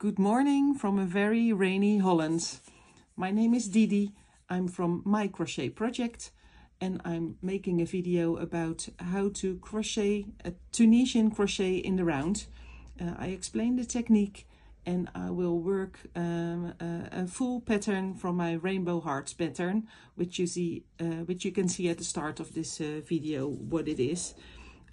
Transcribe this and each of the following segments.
Good morning from a very rainy Holland. My name is Didi. I'm from My Crochet Project and I'm making a video about how to crochet a Tunisian crochet in the round. Uh, I explain the technique and I will work um, a, a, full pattern from my rainbow hearts pattern, which you see, uh, which you can see at the start of this uh, video what it is.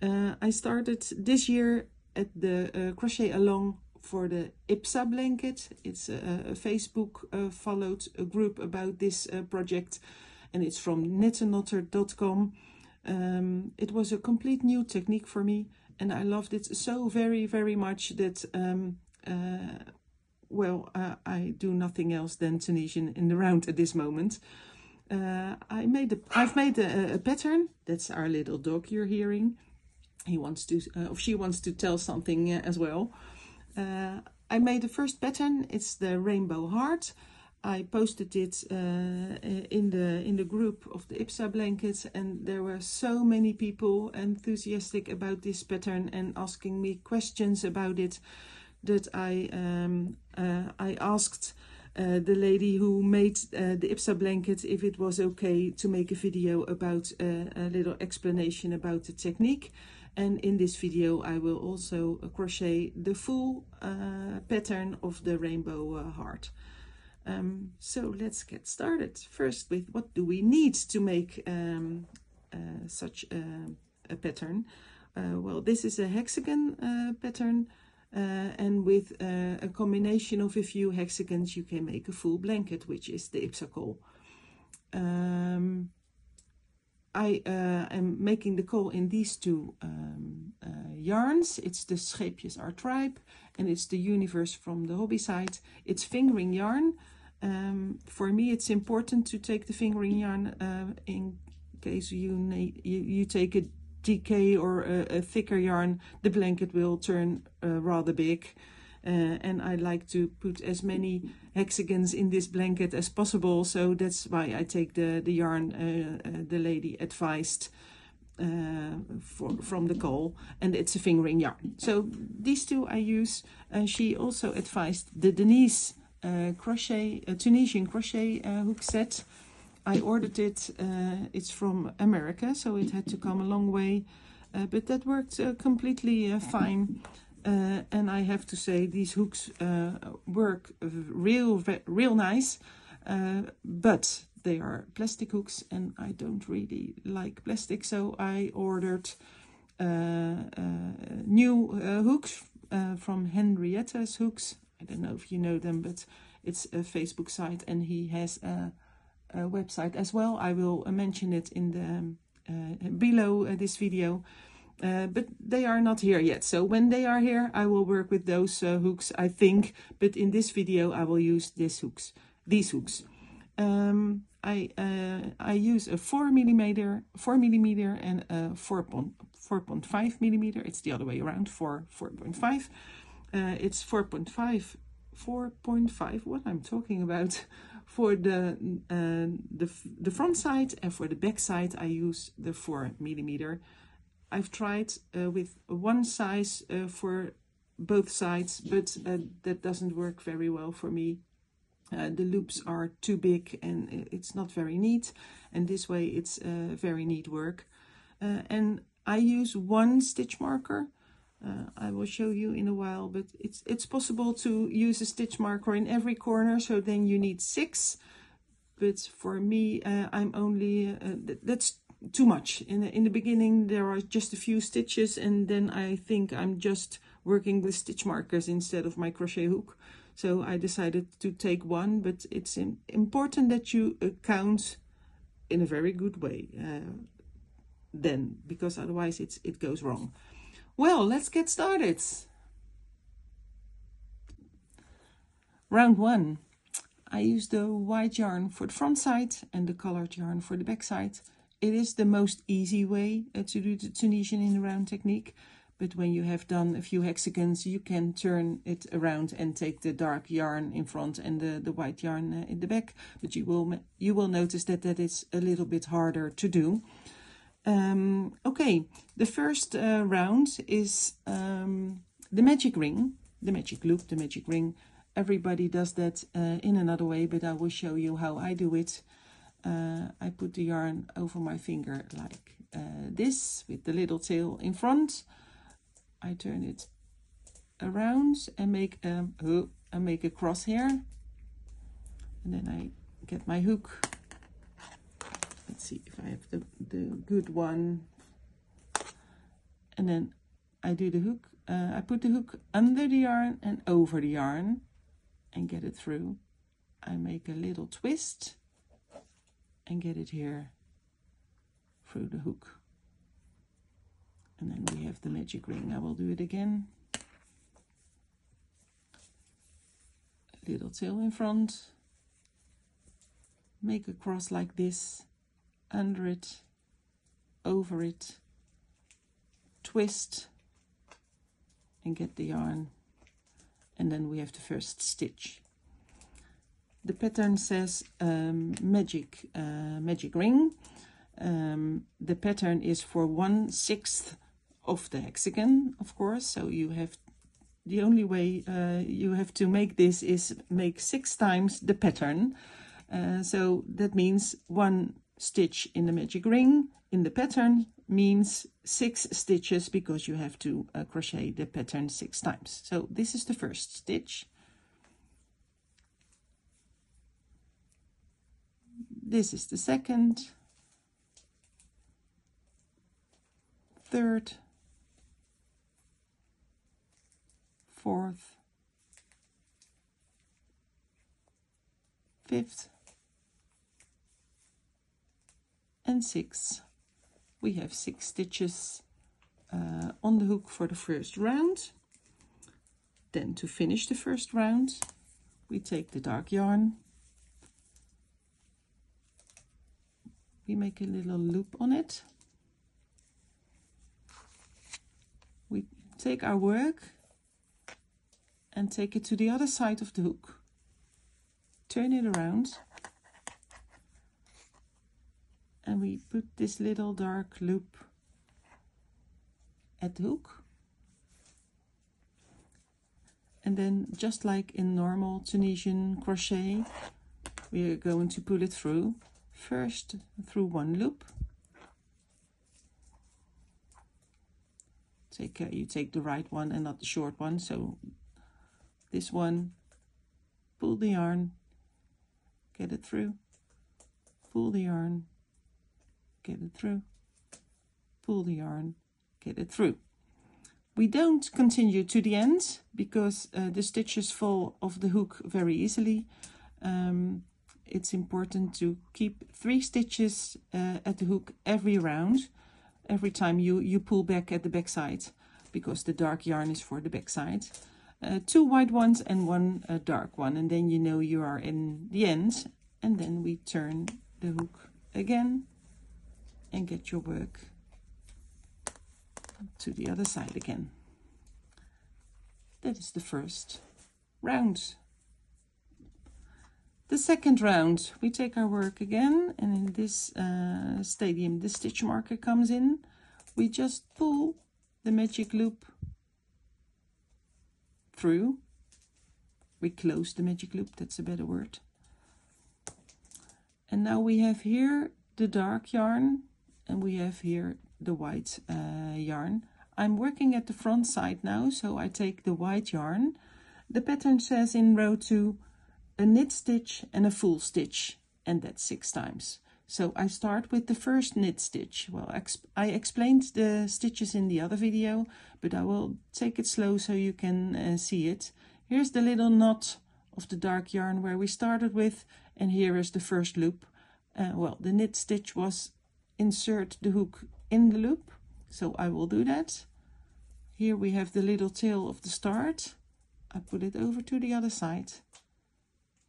Uh, I started this year at the uh, crochet along for the IPSA blanket. It's a, a Facebook uh, followed a group about this uh, project and it's from knitterknotter.com. Um, it was a complete new technique for me and I loved it so very, very much that, um, uh, well, uh, I do nothing else than Tunisian in the round at this moment. Uh, I made a, I've made a, a, pattern. That's our little dog you're hearing. He wants to, uh, or she wants to tell something uh, as well. Uh, I made the first pattern. It's the rainbow heart. I posted it uh, in the in the group of the IPSA blankets and there were so many people enthusiastic about this pattern and asking me questions about it that I um, uh, I asked uh, the lady who made uh, the IPSA blanket if it was okay to make a video about uh, a little explanation about the technique and in this video I will also crochet the full uh, pattern of the rainbow uh, heart. Um, so let's get started. First with what do we need to make um, uh, such a, a pattern? Uh, well, this is a hexagon uh, pattern uh, and with a combination of a few hexagons you can make a full blanket, which is the Ipsa Um, I uh, am making the CAL in these two um, uh, yarns. It's the Scheepjes Our Tribe and it's the Universe from the Hobbii side. It's fingering yarn. Um, for me, it's important to take the fingering yarn uh, in case you, you, you take a DK or a, a, thicker yarn, the blanket will turn rather big. Uh, and I like to put as many hexagons in this blanket as possible. So that's why I take the, the yarn uh, uh, the lady advised uh, for, from the CAL and it's a fingering yarn. So these two I use. Uh, she also advised the Denise uh, crochet, Tunisian crochet hook set. I ordered it, it's from America, so it had to come a long way. but that worked completely fine. Uh, and I have to say these hooks uh, work real, real nice, uh, but they are plastic hooks and I don't really like plastic. So I ordered uh, uh, new uh, hooks from Henrietta's Hooks. I don't know if you know them, but it's a Facebook site and he has a, a website as well. I will mention it in the below this video. Uh, but they are not here yet. So when they are here, I will work with those uh, hooks, I think. But in this video, I will use these hooks. These hooks. Um, I uh, I use a four millimeter, four millimeter, and a four point four point five millimeter. It's the other way around. Four four point five. Uh, it's four point five. 4.5 what I'm talking about for the uh, the the front side and for the back side I use the 4 millimeter I've tried uh, with one size uh, for both sides, but uh, that doesn't work very well for me. Uh, the loops are too big and it's not very neat. And this way it's uh, very neat work. Uh, and I use one stitch marker. I will show you in a while, but it's, it's possible to use a stitch marker in every corner. So then you need six. But for me, I'm only, that's too much. In the, in the beginning, there are just a few stitches, and then I think I'm just working with stitch markers instead of my crochet hook. So I decided to take one, but it's important that you count in a very good way uh, then, because otherwise it's, it goes wrong. Well, let's get started. Round one. I use the white yarn for the front side and the colored yarn for the back side. It is the most easy way uh, to do the Tunisian in the round technique. But when you have done a few hexagons, you can turn it around and take the dark yarn in front and the, the white yarn uh, in the back. But you will you will notice that that is a little bit harder to do. Um, okay, the first uh, round is um, the magic ring, the magic loop, the magic ring. everybody does that uh, in another way, but I will show you how I do it. Uh, I put the yarn over my finger like uh, this with the little tail in front. I turn it around and make a, oh, I make a crosshair. And then I get my hook. Let's see if I have the, the good one. And then I do the hook. Uh, I put the hook under the yarn and over the yarn and get it through. I make a little twist and get it here through the hook. And then we have the magic ring. I will do it again. A little tail in front. Make a cross like this, under it, over it, twist, and get the yarn and then we have the first stitch. The pattern says um, magic, uh, magic ring. Um, the pattern is for one sixth of the hexagon, of course. So you have the only way uh, you have to make this is make six times the pattern. Uh, so that means one stitch in the magic ring in the pattern means six stitches because you have to uh, crochet the pattern six times. So this is the first stitch. This is the second, third, fourth, fifth, and sixth we have six stitches uh, on the hook for the first round. Then to finish the first round, we take the dark yarn. We make a little loop on it. We take our work and take it to the other side of the hook. Turn it around and we put this little dark loop at the hook and then just like in normal Tunisian crochet we are going to pull it through first through one loop take uh, you take the right one and not the short one so this one pull the yarn get it through pull the yarn get it through, pull the yarn, get it through. We don't continue to the end because uh, the stitches fall off the hook very easily. Um, it's important to keep three stitches uh, at the hook every round, every time you, you pull back at the back side, because the dark yarn is for the back side. Uh, two white ones and one uh, dark one, and then you know you are in the end. And then we turn the hook again and get your work to the other side again. That is the first round. The second round, we take our work again, and in this uh, stadium, the stitch marker comes in. We just pull the magic loop through. We close the magic loop, that's a better word. And now we have here the dark yarn and we have here the white uh, yarn. I'm working at the front side now, so I take the white yarn. The pattern says in row 2 a knit stitch and a full stitch, and that's six times. So I start with the first knit stitch. Well, exp I explained the stitches in the other video, but I will take it slow so you can uh, see it. Here's the little knot of the dark yarn where we started with, and here is the first loop. Uh, well, the knit stitch was insert the hook in the loop. So I will do that. Here we have the little tail of the start. I put it over to the other side.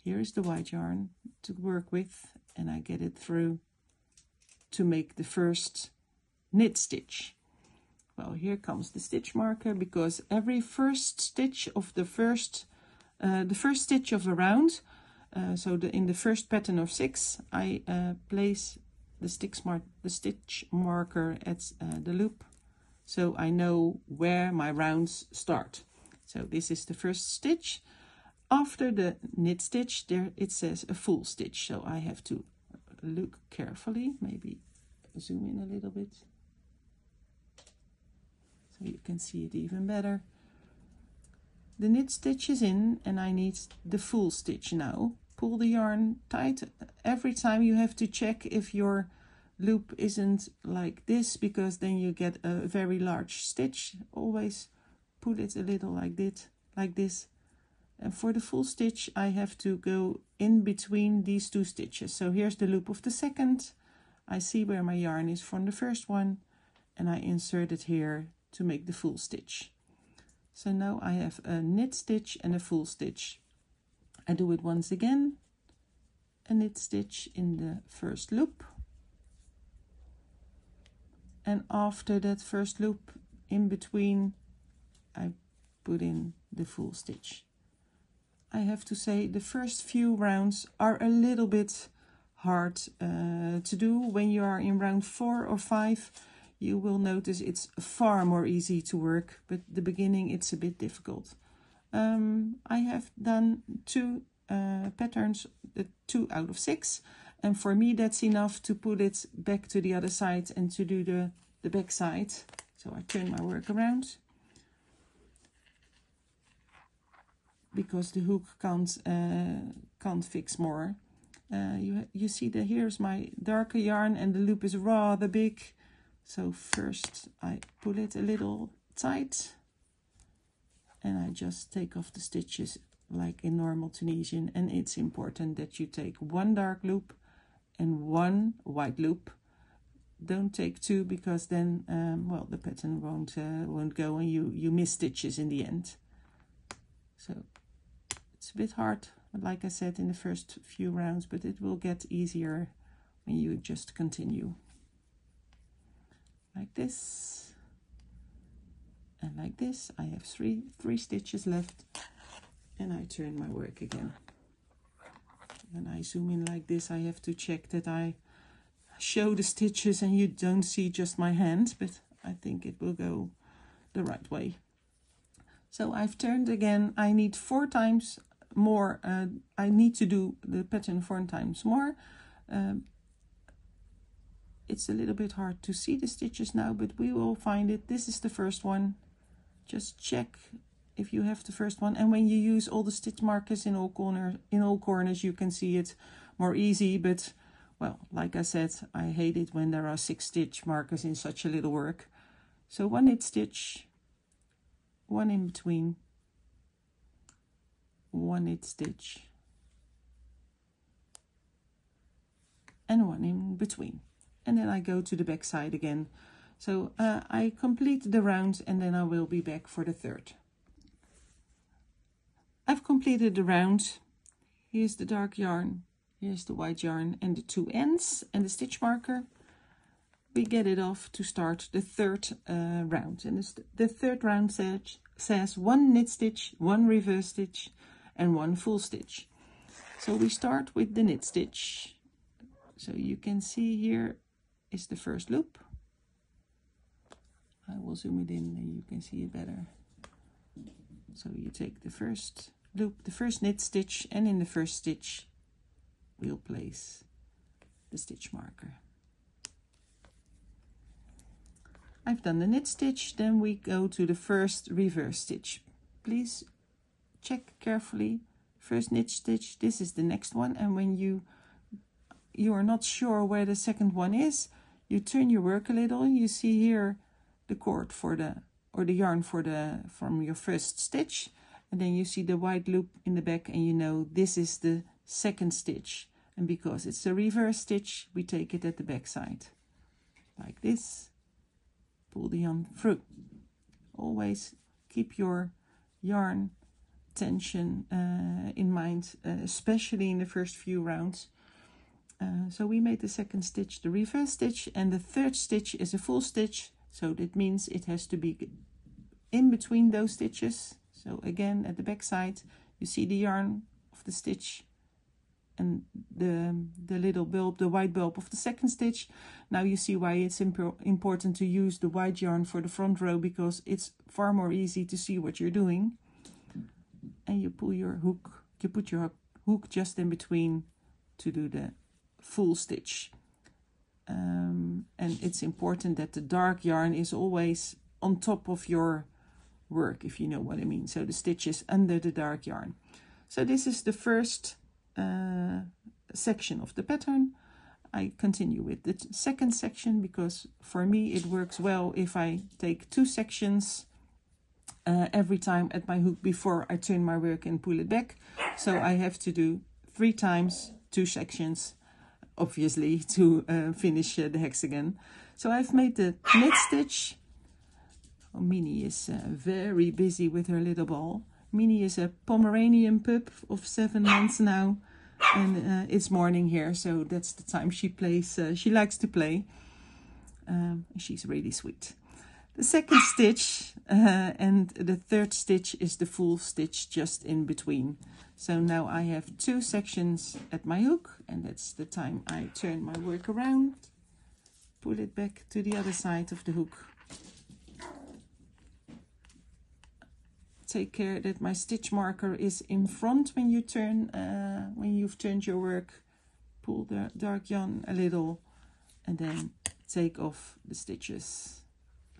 Here is the white yarn to work with and I get it through to make the first knit stitch. Well, here comes the stitch marker because every first stitch of the first, uh, the first stitch of a round, uh, so the, in the first pattern of six, I uh, place the stitch, the stitch marker at uh, the loop so I know where my rounds start. So this is the first stitch. After the knit stitch there it says a full stitch so I have to look carefully maybe zoom in a little bit. So you can see it even better. The knit stitch is in and I need the full stitch now. Pull the yarn tight. Every time you have to check if your loop isn't like this because then you get a very large stitch. Always pull it a little like this like this and for the full stitch I have to go in between these two stitches. So here's the loop of the second. I see where my yarn is from the first one and I insert it here to make the full stitch. So now I have a knit stitch and a full stitch. I do it once again a knit stitch in the first loop. And after that first loop in between I put in the full stitch I have to say the first few rounds are a little bit hard uh, to do. When you are in round four or five you will notice it's far more easy to work but the beginning it's a bit difficult. Um, I have done two uh, patterns uh, two out of six and for me that's enough to put it back to the other side and to do the the back side. So I turn my work around because the hook can't uh, can't fix more. Uh, you you see that here's my darker yarn and the loop is rather big. So first I pull it a little tight and I just take off the stitches like in normal Tunisian. And it's important that you take one dark loop and one white loop. Don't take two because then um, well the pattern won't uh, won't go and you you miss stitches in the end. So it's a bit hard like I said in the first few rounds but it will get easier when you just continue like this and like this I have three three stitches left and I turn my work again. When I zoom in like this, I have to check that I show the stitches and you don't see just my hand, but I think it will go the right way. So I've turned again. I need four times more. Uh, I need to do the pattern four times more. Um, it's a little bit hard to see the stitches now, but we will find it. This is the first one. Just check if you have the first one and when you use all the stitch markers in all corner in all corners you can see it more easy but well like I said I hate it when there are six stitch markers in such a little work so one knit stitch one in between one knit stitch and one in between and then I go to the back side again so uh, I complete the round and then I will be back for the third I've completed the round. Here's the dark yarn, here's the white yarn and the two ends and the stitch marker. We get it off to start the third uh, round. And the third round says, says one knit stitch, one reverse stitch and one full stitch. So we start with the knit stitch. So you can see here is the first loop. I will zoom it in and you can see it better. So you take the first loop the first knit stitch and in the first stitch we'll place the stitch marker. I've done the knit stitch, then we go to the first reverse stitch. Please check carefully. First knit stitch, this is the next one, and when you you are not sure where the second one is, you turn your work a little. You see here the cord for the or the yarn for the from your first stitch. And then you see the white loop in the back. And you know this is the second stitch. And because it's a reverse stitch we take it at the back side like this. Pull the yarn through. Always keep your yarn tension uh, in mind uh, especially in the first few rounds uh, so we made the second stitch the reverse stitch and the third stitch is a full stitch so that means it has to be in between those stitches so again, at the back side, you see the yarn of the stitch and the, the little bulb, the white bulb of the second stitch. Now you see why it's imp important to use the white yarn for the front row because it's far more easy to see what you're doing. And you pull your hook you put your hook just in between to do the full stitch. Um, and it's important that the dark yarn is always on top of your work, if you know what I mean. So the stitch is under the dark yarn. So this is the first uh, section of the pattern. I continue with the second section because for me it works well if I take two sections uh, every time at my hook before I turn my work and pull it back. So I have to do three times two sections, obviously, to uh, finish uh, the hexagon. So I've made the knit stitch. Oh, Minnie is uh, very busy with her little ball. Minnie is a Pomeranian pup of seven months now. And uh, it's morning here, so that's the time she plays. Uh, she likes to play. Um, she's really sweet. The second stitch uh, and the third stitch is the full stitch just in between. So now I have two sections at my hook and that's the time I turn my work around, pull it back to the other side of the hook. Take care that my stitch marker is in front when you turn, uh, when you've turned your work. Pull the dark yarn a little and then take off the stitches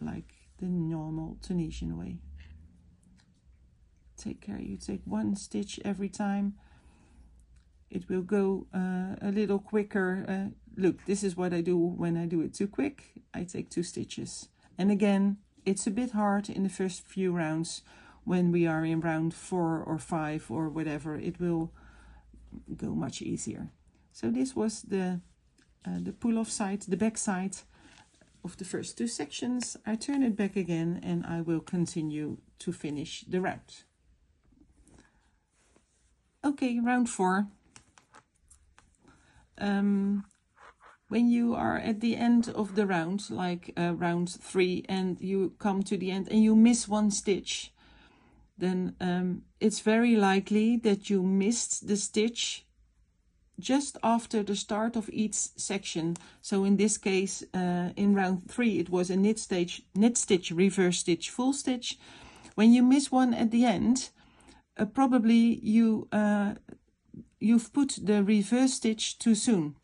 like the normal Tunisian way. Take care you. Take one stitch every time. It will go uh, a little quicker. Uh, look this is what I do when I do it too quick. I take two stitches. And again it's a bit hard in the first few rounds when we are in round four or five or whatever. It will go much easier. So this was the uh, the pull-off side the back side of the first two sections I turn it back again and I will continue to finish the round Okay, round four. Um, when you are at the end of the round, like uh, round three, and you come to the end and you miss one stitch, then um, it's very likely that you missed the stitch just after the start of each section. So in this case, uh, in round three, it was a knit stitch, knit stitch, reverse stitch, full stitch. When you miss one at the end, uh, probably you uh, you've put the reverse stitch too soon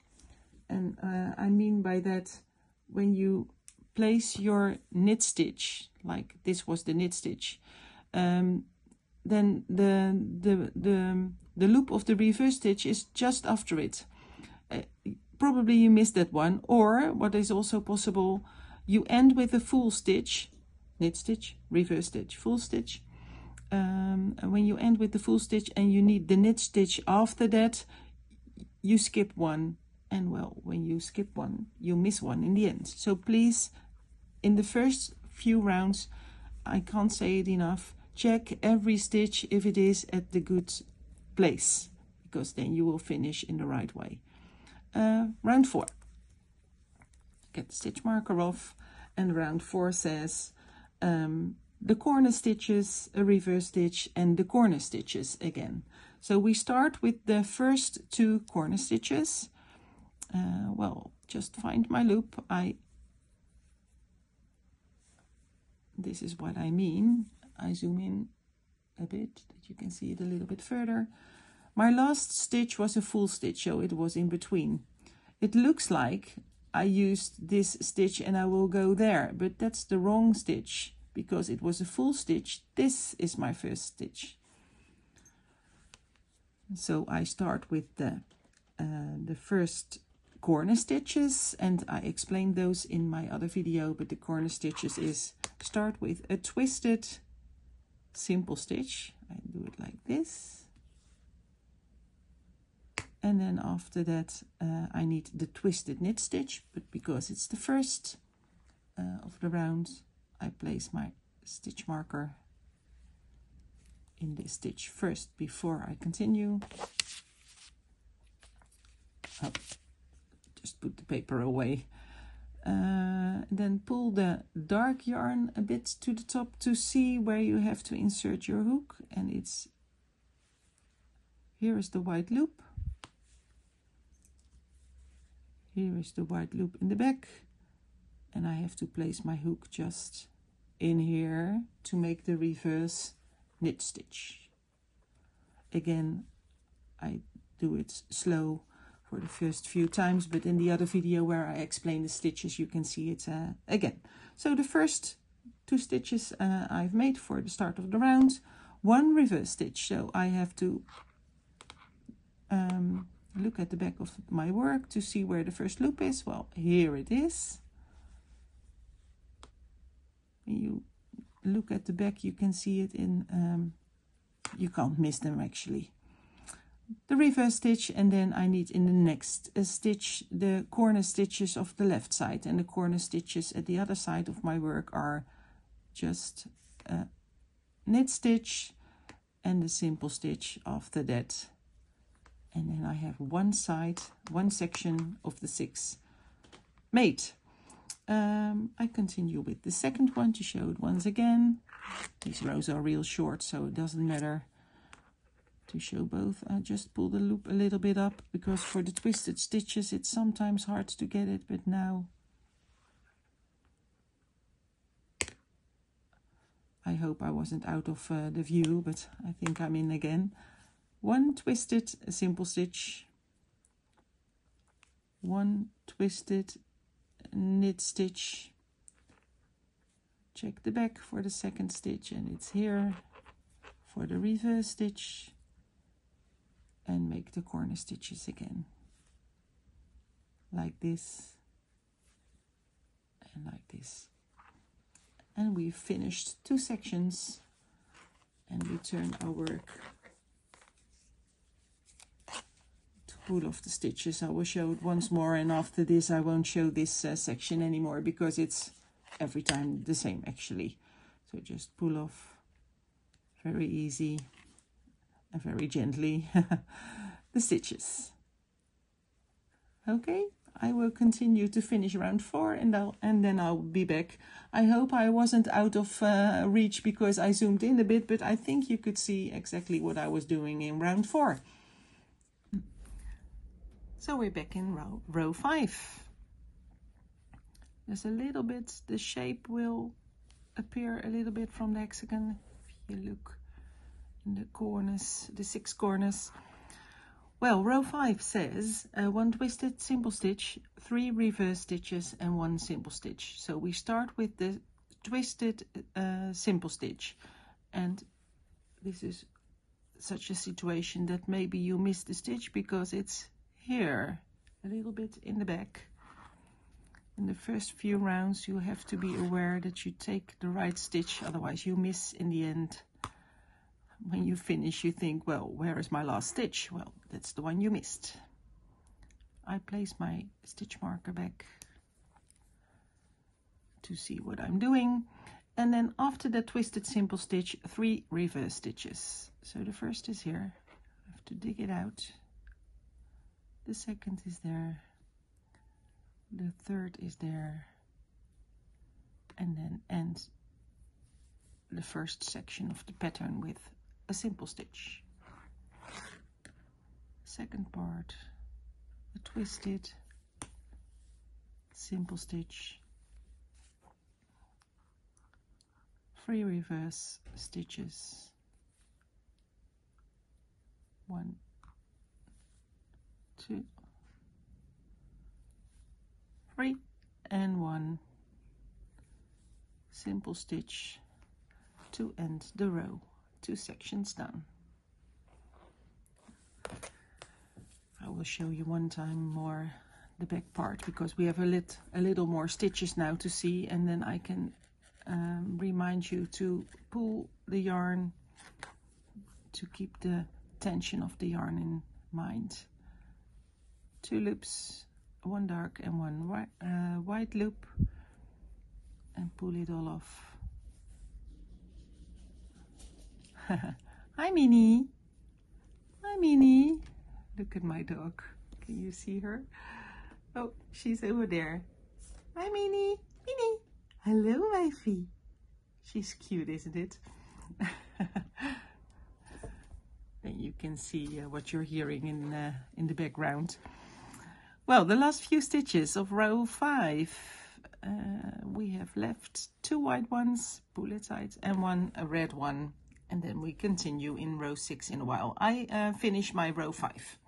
and uh, I mean by that when you place your knit stitch like this was the knit stitch um, then the the the the loop of the reverse stitch is just after it uh, probably you missed that one or what is also possible you end with a full stitch knit stitch reverse stitch full stitch um, when you end with the full stitch and you need the knit stitch after that, you skip one. And well, when you skip one, you miss one in the end. So please, in the first few rounds, I can't say it enough, check every stitch if it is at the good place, because then you will finish in the right way. Uh, round four. Get the stitch marker off, and round four says, um, the corner stitches, a reverse stitch, and the corner stitches again. So we start with the first two corner stitches. Uh, well, just find my loop. I This is what I mean. I zoom in a bit, that you can see it a little bit further. My last stitch was a full stitch, so it was in between. It looks like I used this stitch and I will go there, but that's the wrong stitch because it was a full stitch this is my first stitch so I start with the uh, the first corner stitches and I explained those in my other video but the corner stitches is start with a twisted simple stitch I do it like this and then after that uh, I need the twisted knit stitch but because it's the first uh, of the round I place my stitch marker in this stitch first before I continue. Oh, just put the paper away. Uh, then pull the dark yarn a bit to the top to see where you have to insert your hook. And it's here is the white loop. Here is the white loop in the back. And I have to place my hook just in here to make the reverse knit stitch. Again, I do it slow for the first few times, but in the other video where I explain the stitches, you can see it uh, again. So the first two stitches uh, I've made for the start of the round, one reverse stitch. So I have to um, look at the back of my work to see where the first loop is. Well, here it is. When you look at the back, you can see it in, um, you can't miss them actually. The reverse stitch and then I need in the next uh, stitch the corner stitches of the left side and the corner stitches at the other side of my work are just a knit stitch and a simple stitch after that and then I have one side, one section of the six made. Um, I continue with the second one to show it once again. These rows are real short, so it doesn't matter to show both. I just pull the loop a little bit up because for the twisted stitches it's sometimes hard to get it, but now I hope I wasn't out of uh, the view, but I think I'm in again. One twisted simple stitch. One twisted knit stitch. Check the back for the second stitch and it's here for the reverse stitch and make the corner stitches again. Like this. And like this. And we've finished two sections. And we turn our work to pull off the stitches. I will show it once more and after this I won't show this uh, section anymore because it's every time the same actually. So just pull off. Very easy very gently the stitches. Okay, I will continue to finish round four and I'll and then I'll be back. I hope I wasn't out of uh, reach because I zoomed in a bit, but I think you could see exactly what I was doing in round four. So we're back in row, row five. There's a little bit, the shape will appear a little bit from the hexagon. If you look the corners, the six corners. Well, row five says uh, one twisted simple stitch, three reverse stitches and one simple stitch. So we start with the twisted uh, simple stitch. And this is such a situation that maybe you missed the stitch because it's here a little bit in the back in the first few rounds you have to be aware that you take the right stitch otherwise you miss in the end when you finish you think well where is my last stitch? Well that's the one you missed. I place my stitch marker back to see what I'm doing. And then after the twisted simple stitch three reverse stitches. So the first is here. I have to dig it out. The second is there. The third is there. And then end the first section of the pattern with a simple stitch. Second part. A twisted simple stitch. Three reverse stitches. One two, three, and one. Simple stitch. To end the row, two sections done. I will show you one time more the back part because we have a, lit, a little more stitches now to see and then I can um, remind you to pull the yarn to keep the tension of the yarn in mind two loops one dark and one uh, white loop and pull it all off hi Minnie. Hi Minnie. Look at my dog. Can you see her? Oh she's over there. Hi Minnie. Minnie. Hello wifey. She's cute isn't it? Then you can see uh, what you're hearing in uh, in the background. Well, the last few stitches of row five, uh, we have left two white ones, bullet sides, and one a red one. And then we continue in row 6 in a while. I uh, finish my row 5.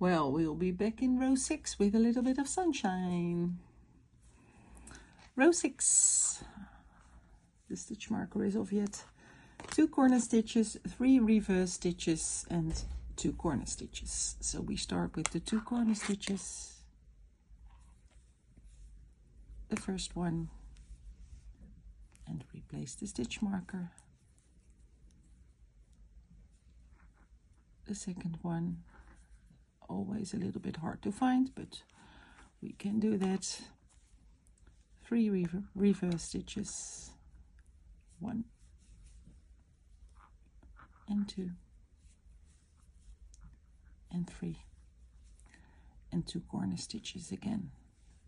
Well, we'll be back in row 6 with a little bit of sunshine. Row 6. The stitch marker is off yet. Two corner stitches, three reverse stitches and two corner stitches. So we start with the two corner stitches. The first one and replace the stitch marker. The second one, always a little bit hard to find, but we can do that. Three rever reverse stitches, one and two and three and two corner stitches again.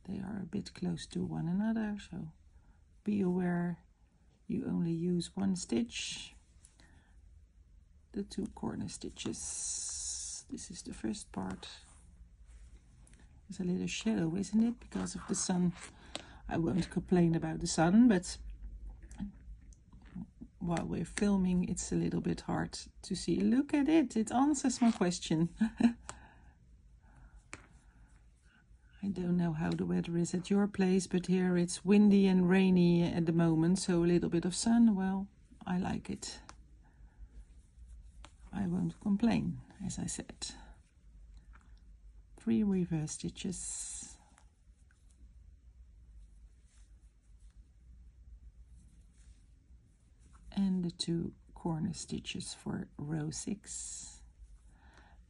They are a bit close to one another, so be aware you only use one stitch. The two corner stitches. This is the first part. There's a little shadow isn't it? Because of the sun. I won't complain about the sun but while we're filming it's a little bit hard to see. Look at it. It answers my question I don't know how the weather is at your place, but here it's windy and rainy at the moment, so a little bit of sun, well, I like it. I won't complain, as I said. Three reverse stitches. And the two corner stitches for row six.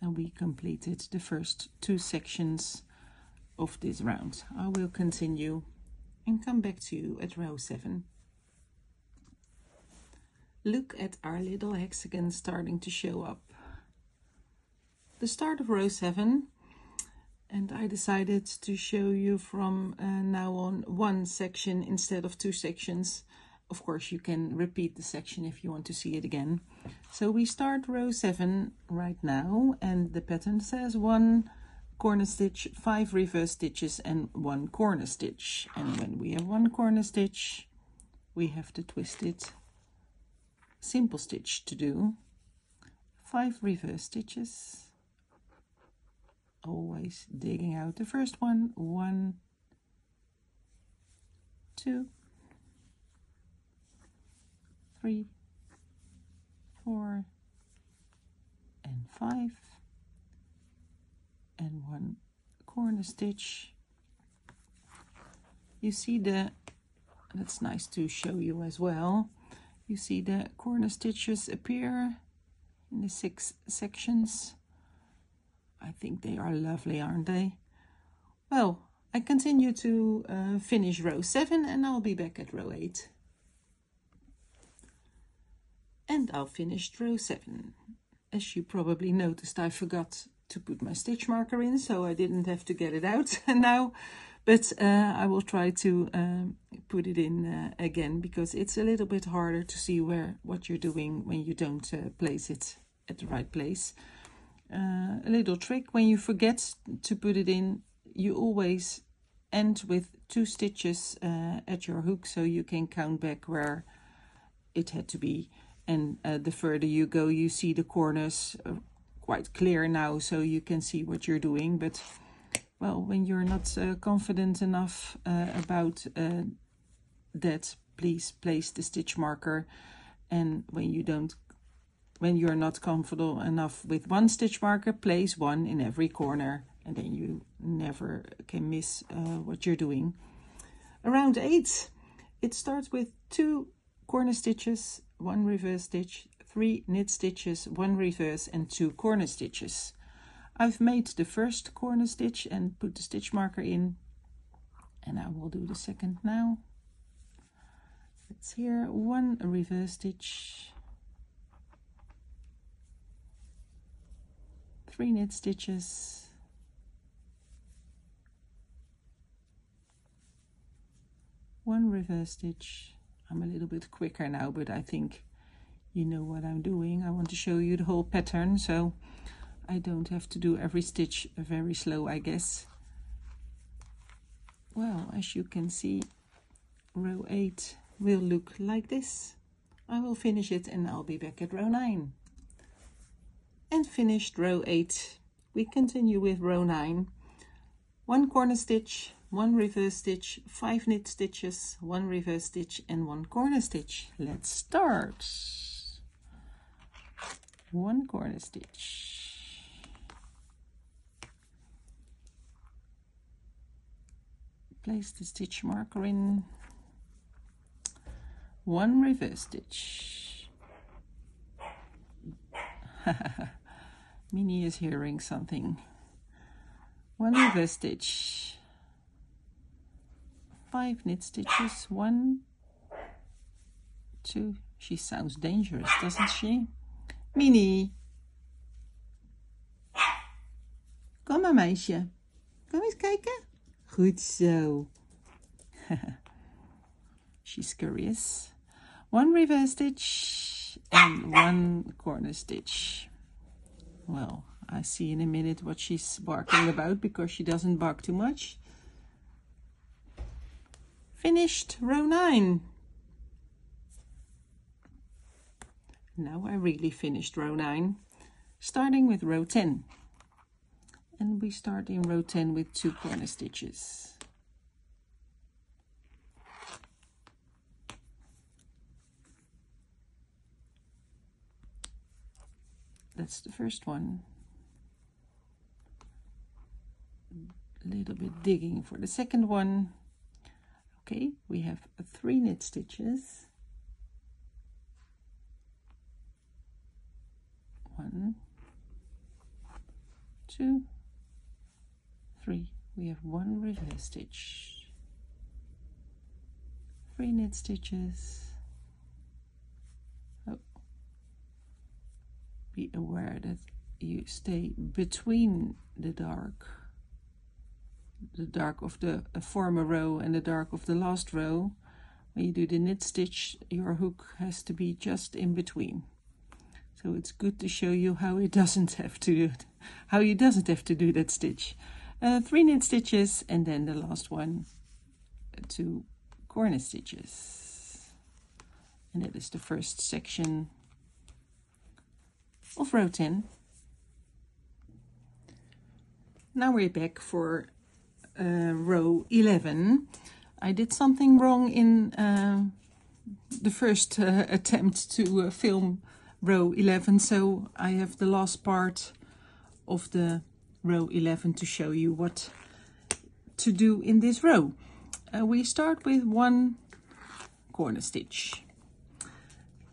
And we completed the first two sections of this round. I will continue and come back to you at row 7. Look at our little hexagon starting to show up. The start of row 7 and I decided to show you from uh, now on one section instead of two sections. Of course you can repeat the section if you want to see it again. So we start row 7 right now and the pattern says 1, corner stitch, five reverse stitches and one corner stitch. And when we have one corner stitch, we have to twist it simple stitch to do. Five reverse stitches. Always digging out the first one. One, two, three, four, and five and one corner stitch. You see the that's nice to show you as well. You see the corner stitches appear in the six sections. I think they are lovely aren't they? Well I continue to uh, finish row 7 and I'll be back at row 8 and I'll finish row 7 as you probably noticed I forgot to put my stitch marker in so I didn't have to get it out now. But uh, I will try to um, put it in uh, again because it's a little bit harder to see where what you're doing when you don't uh, place it at the right place. Uh, a little trick when you forget to put it in you always end with two stitches uh, at your hook so you can count back where it had to be. And uh, the further you go you see the corners quite clear now so you can see what you're doing. But well when you're not uh, confident enough uh, about uh, that please place the stitch marker. And when you don't when you're not comfortable enough with one stitch marker place one in every corner and then you never can miss uh, what you're doing. Around eight it starts with two corner stitches one reverse stitch three knit stitches, one reverse and two corner stitches. I've made the first corner stitch and put the stitch marker in and I will do the second now. It's here, one reverse stitch, three knit stitches, one reverse stitch. I'm a little bit quicker now, but I think you know what I'm doing. I want to show you the whole pattern, so I don't have to do every stitch very slow, I guess. Well, as you can see, row 8 will look like this. I will finish it and I'll be back at row 9. And finished row 8. We continue with row 9. One corner stitch, one reverse stitch, five knit stitches, one reverse stitch and one corner stitch. Let's start. One corner stitch. Place the stitch marker in one reverse stitch. Minnie is hearing something. One reverse stitch. Five knit stitches. One, two. She sounds dangerous, doesn't she? Minnie. Kom maar meisje. Kom eens kijken. Goed zo. She's curious one reverse stitch and one corner stitch. Well, I see in a minute what she's barking about because she doesn't bark too much. Finished row 9. Now I really finished row 9, starting with row 10. And we start in row 10 with two corner stitches. that's the first one a little bit digging for the second one okay we have three knit stitches one two three. We have one reverse stitch. Three knit stitches. Oh, be aware that you stay between the dark the dark of the former row and the dark of the last row. When you do the knit stitch your hook has to be just in between so it's good to show you how it doesn't have to how you doesn't have to do that stitch uh, three knit stitches and then the last one two corner stitches and that is the first section of row 10. Now we're back for uh, row 11. I did something wrong in uh, the first uh, attempt to uh, film row 11, so I have the last part of the row 11 to show you what to do in this row. Uh, we start with one corner stitch.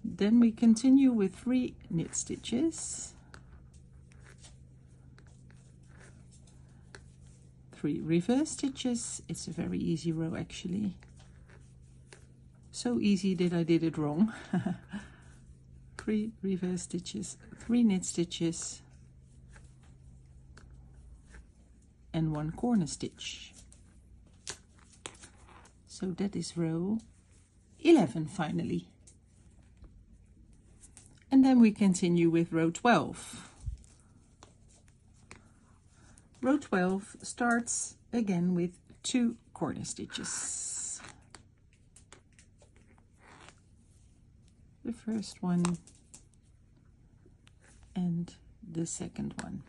Then we continue with three knit stitches. Three reverse stitches. It's a very easy row actually. So easy that I did it wrong three reverse stitches three knit stitches and one corner stitch so that is row 11 finally and then we continue with row 12. Row 12 starts again with two corner stitches. The first one and the second one.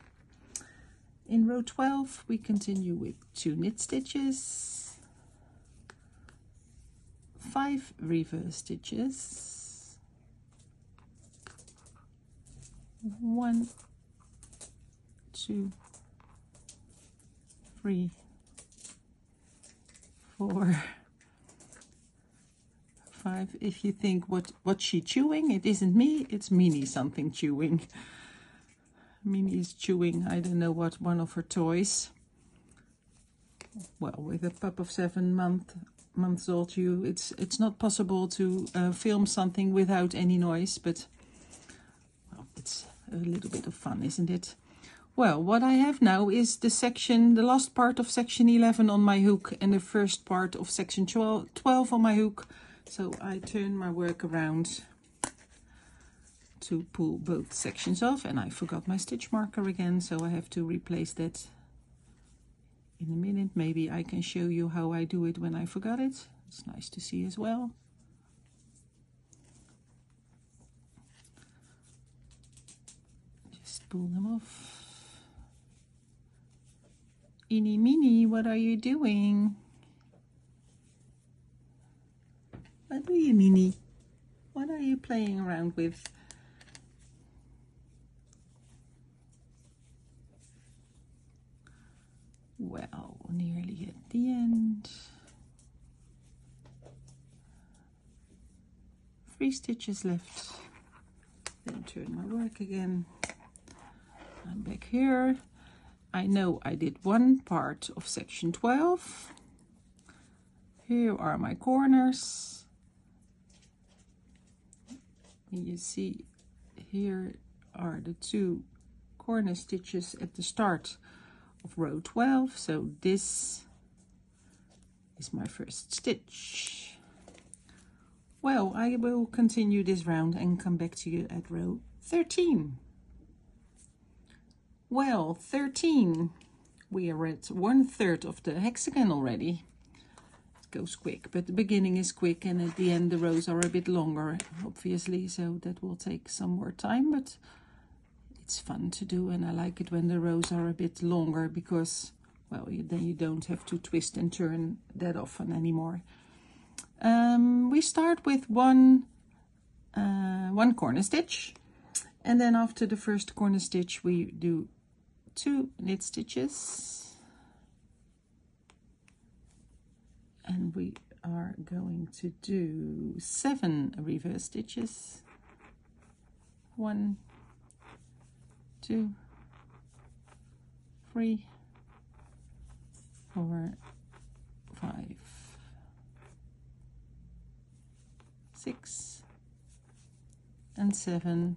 In row 12 we continue with two knit stitches, five reverse stitches, one, two, three, four, five. If you think what what's she chewing, it isn't me, it's Minnie something chewing. Minnie is chewing, I don't know what, one of her toys. Well, with a pup of seven month, months old, you it's it's not possible to uh, film something without any noise, but well, it's a little bit of fun, isn't it? Well, what I have now is the section, the last part of section 11 on my hook and the first part of section 12, 12 on my hook. So I turn my work around to pull both sections off and I forgot my stitch marker again so I have to replace that in a minute maybe I can show you how I do it when I forgot it it's nice to see as well just pull them off Inny meeny, what are you doing? What do you meanie? What are you playing around with? Well, nearly at the end. Three stitches left. Then turn my work again. I'm back here. I know I did one part of section 12. Here are my corners. You see here are the two corner stitches at the start of row 12 so this is my first stitch. Well I will continue this round and come back to you at row 13 well 13 we are at one third of the hexagon already. It goes quick but the beginning is quick and at the end the rows are a bit longer obviously so that will take some more time but it's fun to do and I like it when the rows are a bit longer because well you, then you don't have to twist and turn that often anymore. Um, we start with one uh, one corner stitch and then after the first corner stitch we do two knit stitches. And we are going to do seven reverse stitches. One two, three, four, five, six, and seven,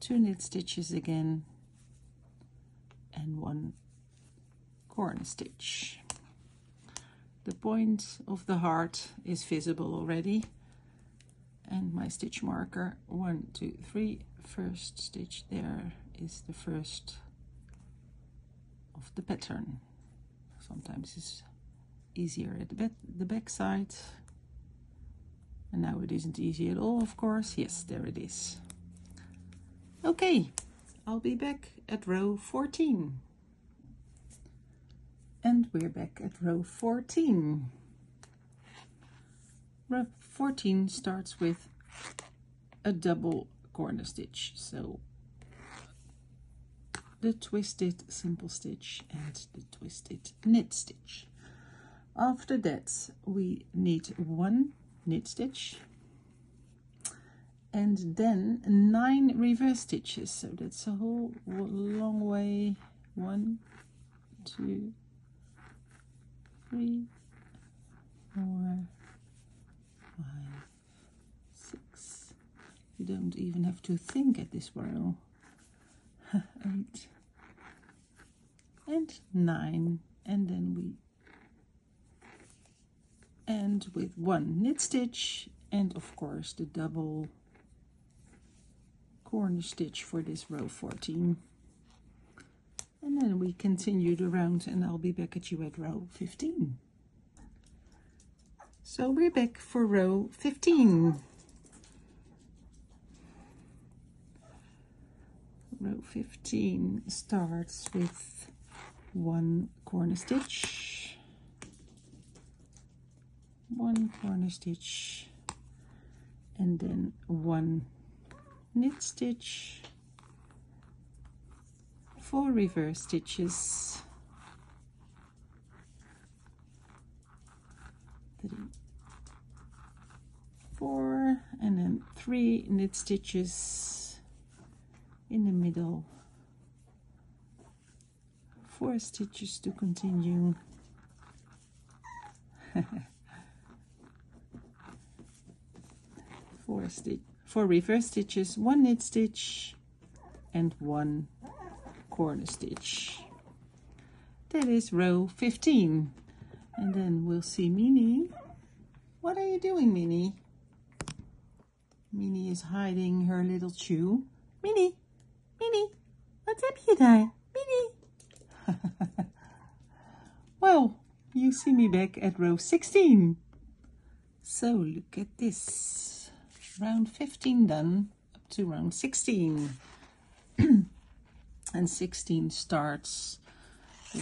two knit stitches again, and one corner stitch. The point of the heart is visible already and my stitch marker one two three first stitch there is the first of the pattern. Sometimes it's easier at the back, the back side. And now it isn't easy at all, of course. Yes, there it is. Okay, I'll be back at row 14. And we're back at row 14. Row 14 starts with a double corner stitch. So the twisted simple stitch and the twisted knit stitch. After that we need one knit stitch and then nine reverse stitches. So that's a whole long way. One two three four five six. You don't even have to think at this row eight and nine. And then we end with one knit stitch and of course the double corner stitch for this row 14 and then we continue the round and I'll be back at you at row 15 so we're back for row 15 row 15 starts with one corner stitch. One corner stitch. And then one knit stitch. Four reverse stitches. Three four and then three knit stitches in the middle. Four stitches to continue. Four stitch four reverse stitches one knit stitch and one corner stitch. That is row 15 and then we'll see Minnie. What are you doing Minnie? Minnie is hiding her little chew. Minnie Minnie, what's up here, daar? Minnie. well, you see me back at row 16. So look at this. Round 15 done, up to round 16. and 16 starts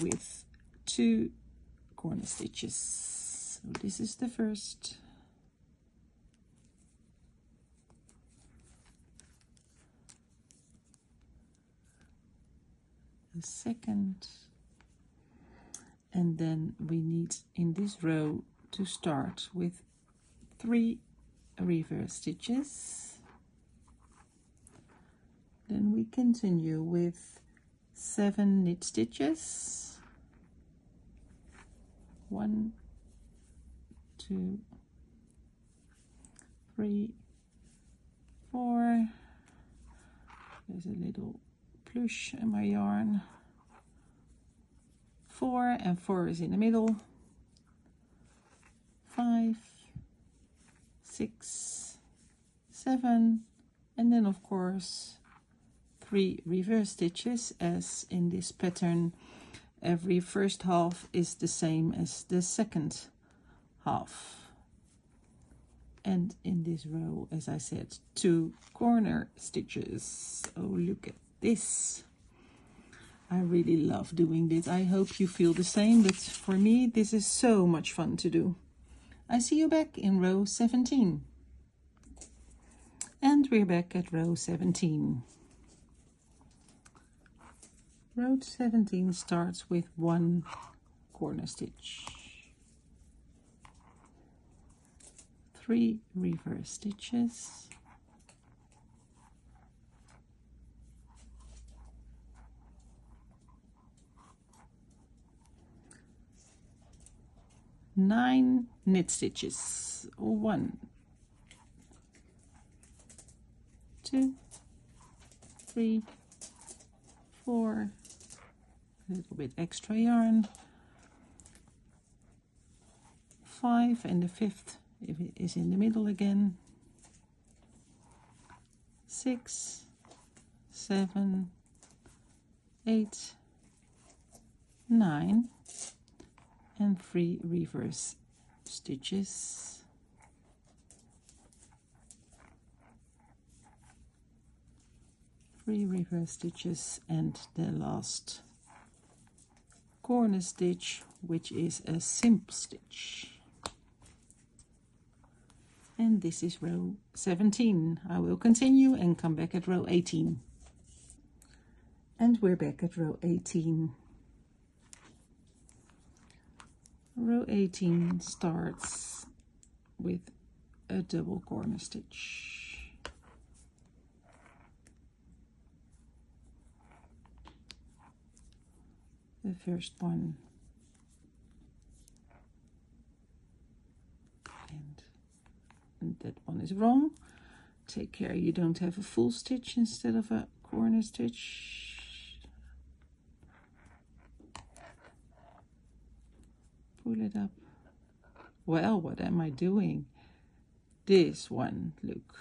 with two corner stitches so this is the first the second. And then we need in this row to start with three reverse stitches. Then we continue with seven knit stitches. One two three four. There's a little plush in my yarn. Four and four is in the middle. Five six seven and then of course three reverse stitches as in this pattern. Every first half is the same as the second half. And in this row as I said two corner stitches. Oh look at this. I really love doing this. I hope you feel the same but for me this is so much fun to do. I see you back in row 17 and we're back at row 17 Row 17 starts with one corner stitch, three reverse stitches, nine knit stitches, one, two, three, four, a little bit extra yarn. Five and the fifth is in the middle again. Six. Seven. Eight. Nine and three reverse stitches. Three reverse stitches and the last corner stitch which is a simple stitch. And this is row 17 I will continue and come back at row 18 and we're back at row 18 row 18 starts with a double corner stitch. The first one. And, and that one is wrong. Take care you don't have a full stitch instead of a corner stitch pull it up well what am I doing this one look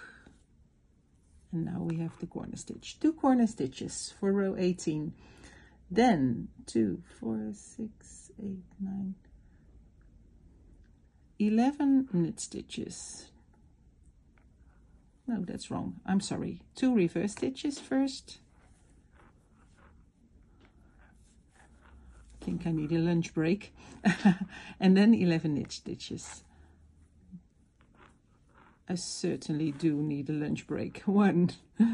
and now we have the corner stitch two corner stitches for row 18 then two, four, six, eight, nine, eleven knit stitches. No, that's wrong. I'm sorry. Two reverse stitches first. Think I need a lunch break. and then 11 knit stitches. I certainly do need a lunch break. One,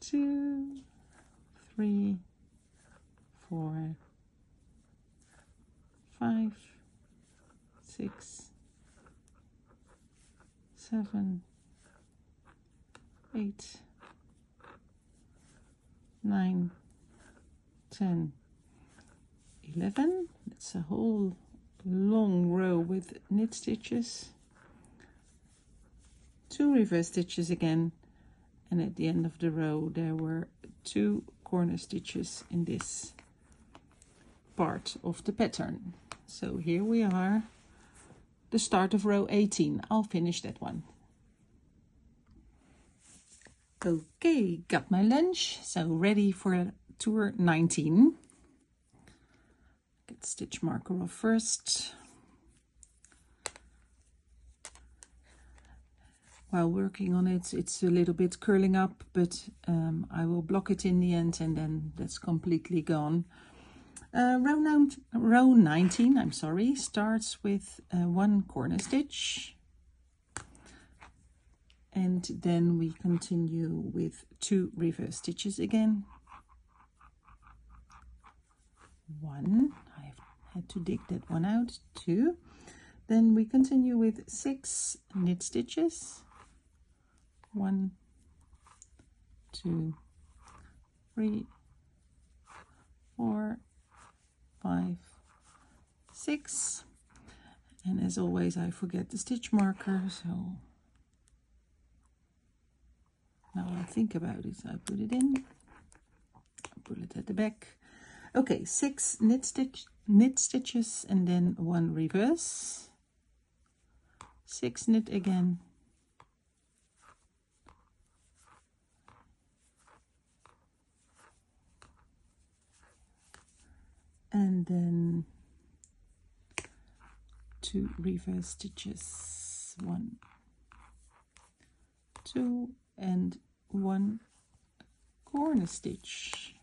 two, three, four, five, six, seven, eight, nine, ten, eleven. That's a whole long row with knit stitches. Two reverse stitches again and at the end of the row there were two corner stitches in this part of the pattern. So here we are, the start of row 18. I'll finish that one. Okay, got my lunch, so ready for tour 19. Get stitch marker off first. while working on it it's a little bit curling up but um, I will block it in the end and then that's completely gone uh, row, row 19 I'm sorry starts with uh, one corner stitch and then we continue with two reverse stitches again one. I have had to dig that one out two then we continue with six knit stitches. One two three four five six. And as always I forget the stitch marker so now I think about it. I put it in I put it at the back okay six knit stitch knit stitches and then one reverse. Six knit again. And then two reverse stitches. One two and one corner stitch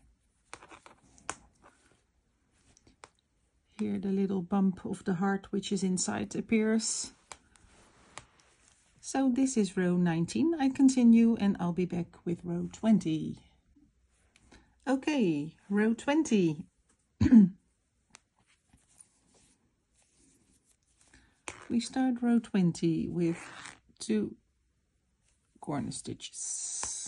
here the little bump of the heart which is inside appears. So this is row 19 I continue and I'll be back with row 20 okay row 20 we start row 20 with two corner stitches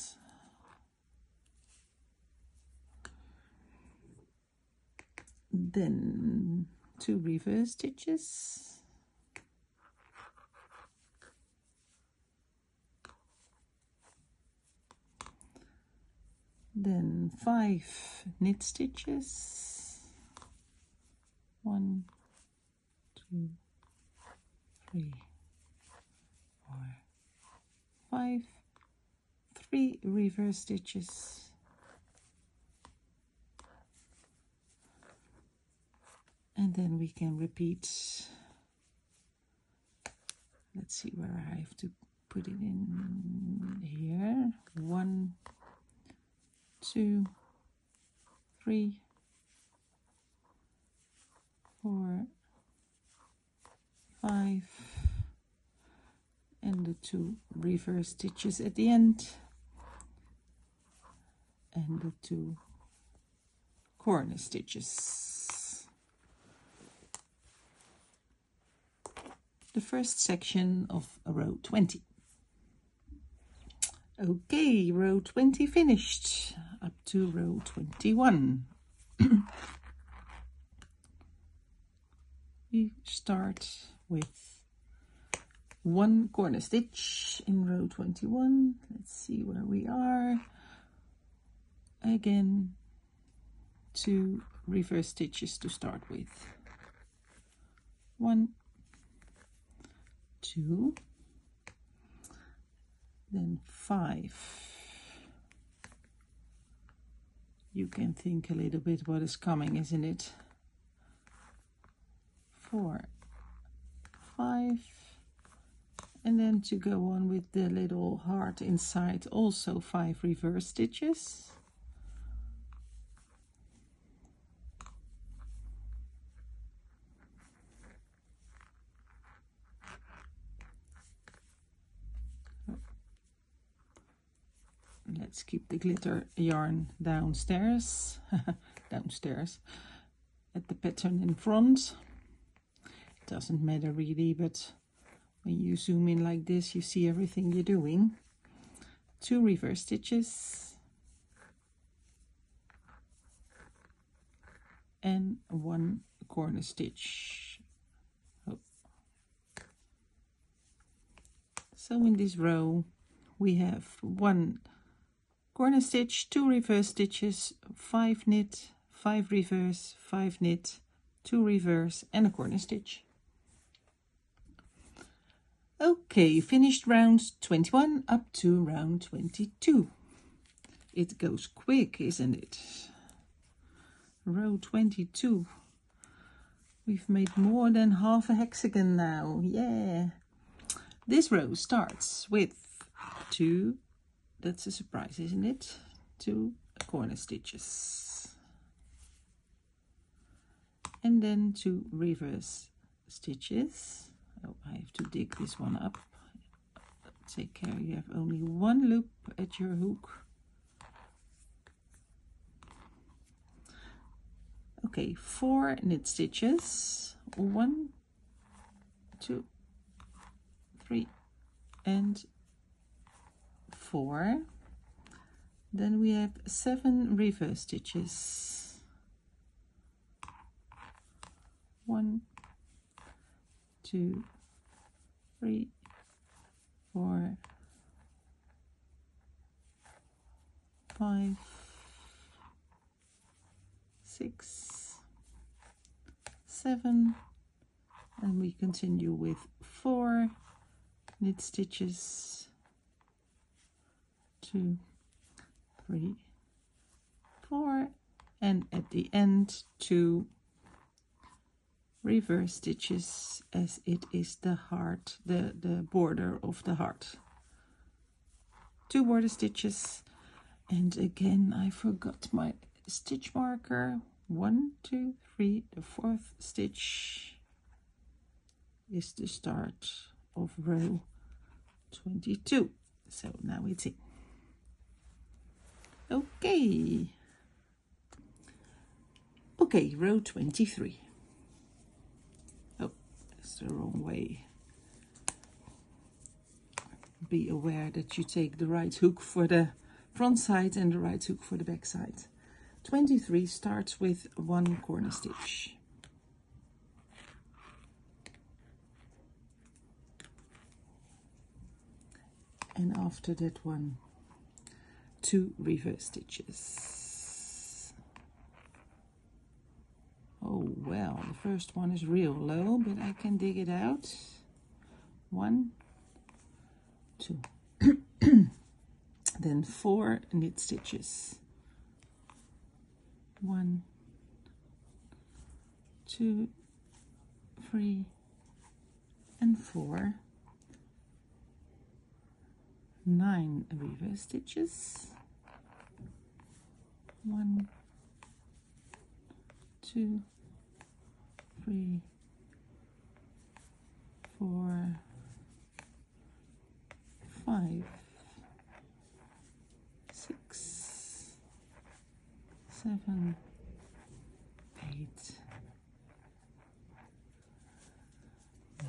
then two reverse stitches. Then five knit stitches. One two three, four, five, three reverse stitches. And then we can repeat. Let's see where I have to put it in here. One, two, three, four, five and the two reverse stitches at the end and the two corner stitches the first section of row 20 okay row 20 finished up to row 21 we start with one corner stitch in row 21 let's see where we are. Again two reverse stitches to start with. One two then five. You can think a little bit what is coming isn't it? Four five and then to go on with the little heart inside also five reverse stitches let's keep the glitter yarn downstairs downstairs at the pattern in front. Doesn't matter really but when you zoom in like this you see everything you're doing. Two reverse stitches. And one corner stitch. So in this row we have one corner stitch two reverse stitches five knit five reverse five knit two reverse and a corner stitch Okay, finished round 21 up to round 22. It goes quick, isn't it? Row 22. We've made more than half a hexagon now. Yeah. This row starts with two that's a surprise isn't it? Two corner stitches. And then two reverse stitches. Oh I have to dig this one up. Take care you have only one loop at your hook. Okay four knit stitches. One two three and four. Then we have seven reverse stitches. One two three four five six seven and we continue with four knit stitches two three four and at the end two reverse stitches as it is the heart the the border of the heart. Two border stitches. And again I forgot my stitch marker. One two three the fourth stitch is the start of row 22 so now it's in okay okay row 23 oh that's the wrong way. Be aware that you take the right hook for the front side and the right hook for the back side. 23 starts with one corner stitch. And after that one two reverse stitches. Oh well the first one is real low but I can dig it out. One two. Then four knit stitches. One two three and four. Nine reverse stitches one two three four five six seven eight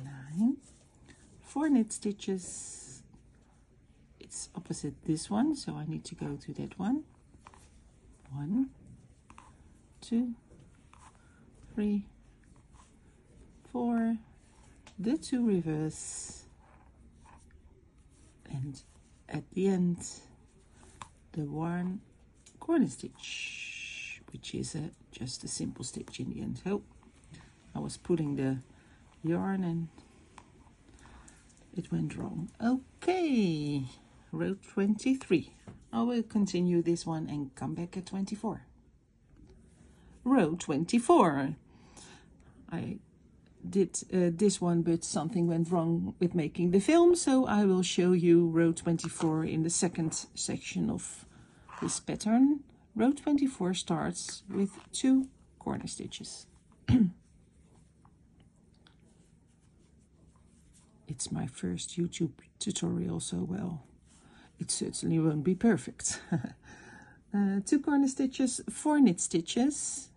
nine. Four knit stitches. It's opposite this one so I need to go to that one one two three four. The two reverse and at the end the one corner stitch which is a just a simple stitch in the end. So I was putting the yarn and it went wrong. Okay row 23. I will continue this one and come back at 24. Row 24. I did uh, this one, but something went wrong with making the film, so I will show you row 24 in the second section of this pattern. Row 24 starts with two corner stitches. it's my first YouTube tutorial, so well, it certainly won't be perfect. uh, two corner stitches, four knit stitches.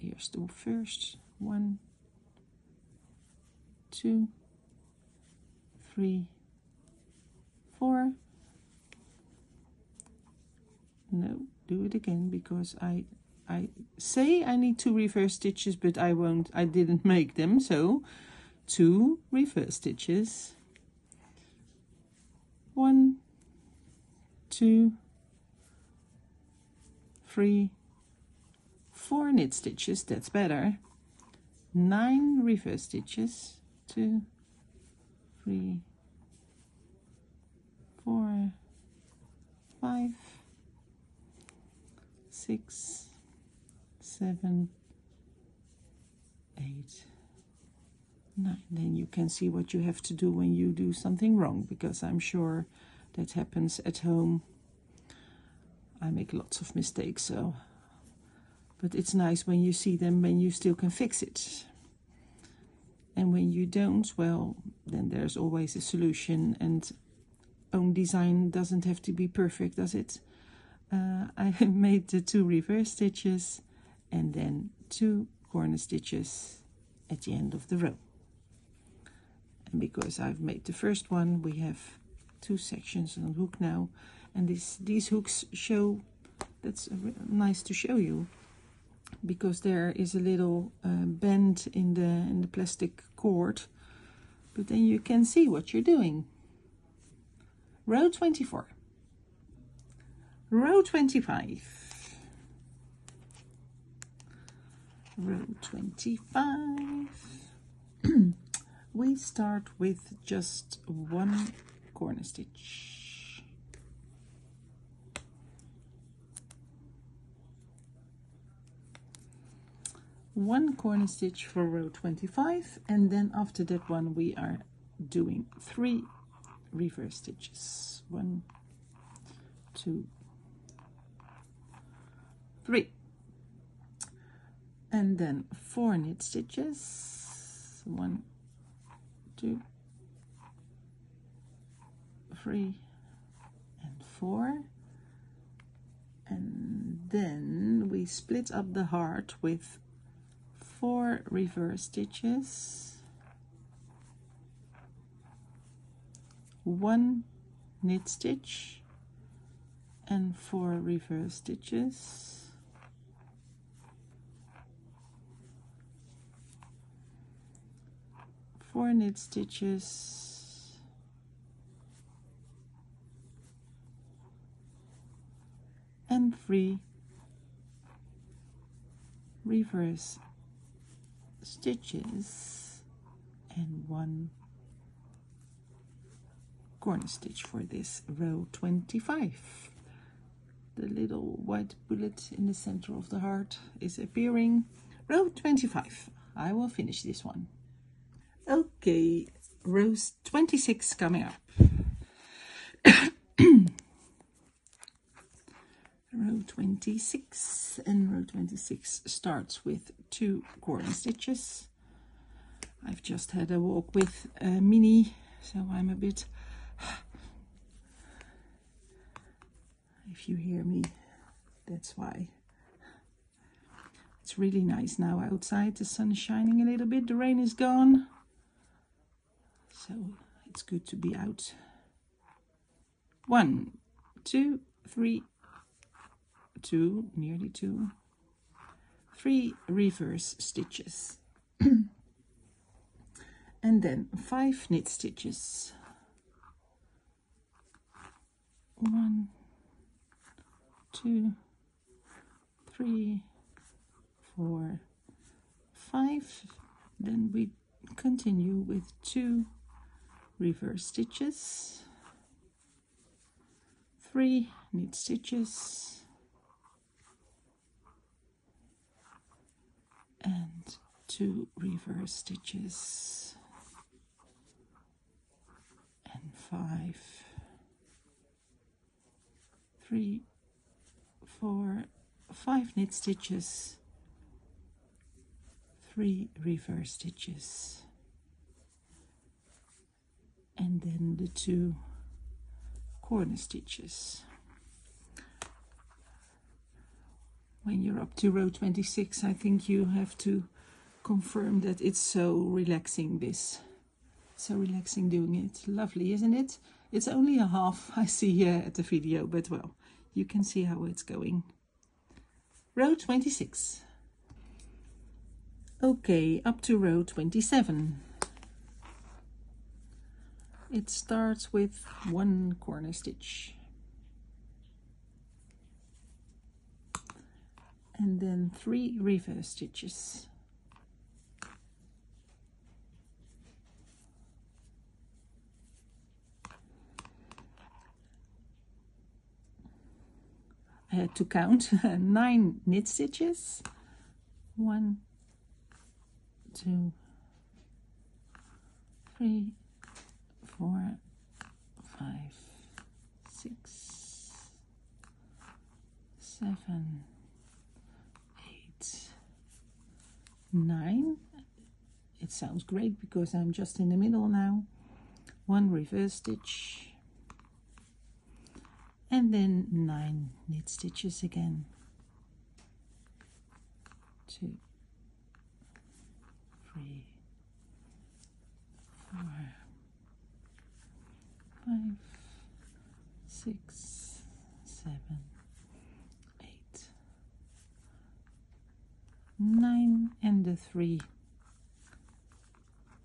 Here's the first one, two, three, four. No, do it again because I I say I need two reverse stitches, but I won't, I didn't make them. So two reverse stitches, one, two, three, four knit stitches, that's better, nine reverse stitches, two, three, four, five, six, seven, eight, nine. Then you can see what you have to do when you do something wrong, because I'm sure that happens at home. I make lots of mistakes, so but it's nice when you see them when you still can fix it. And when you don't, well, then there's always a solution and own design doesn't have to be perfect, does it? Uh, I made the two reverse stitches and then two corner stitches at the end of the row. And because I've made the first one, we have two sections on the hook now. And this, these hooks show, that's nice to show you, because there is a little uh, bend in the, in the plastic cord. But then you can see what you're doing. Row 24. Row 25. Row 25. we start with just one corner stitch. One corner stitch for row 25 and then after that one we are doing three reverse stitches. One, two, three and then four knit stitches one two three and four. And then we split up the heart with four reverse stitches. One knit stitch and four reverse stitches. Four knit stitches and three reverse stitches and one corner stitch for this row 25 the little white bullet in the center of the heart is appearing. Row 25 I will finish this one. Okay, rows 26 coming up. row 26 and row 26 starts with two corner stitches. I've just had a walk with uh, Minnie, so I'm a bit... if you hear me, that's why. It's really nice now outside. The sun is shining a little bit. The rain is gone so it's good to be out. One, two, three, two, nearly two, three reverse stitches. and then five knit stitches. One, two, three, four, five. Then we continue with two reverse stitches three knit stitches and two reverse stitches. And five. Three four five knit stitches. Three reverse stitches. And then the two corner stitches. When you're up to row 26, I think you have to confirm that it's so relaxing this. So relaxing doing it. Lovely, isn't it? It's only a half I see here at the video, but well, you can see how it's going. Row 26. Okay, up to row 27 it starts with one corner stitch and then three reverse stitches. I had to count nine knit stitches. One two three four five six seven nine. It sounds great because I'm just in the middle now. One reverse stitch and then nine knit stitches again. Two, three, four, five, six, seven, eight, nine, three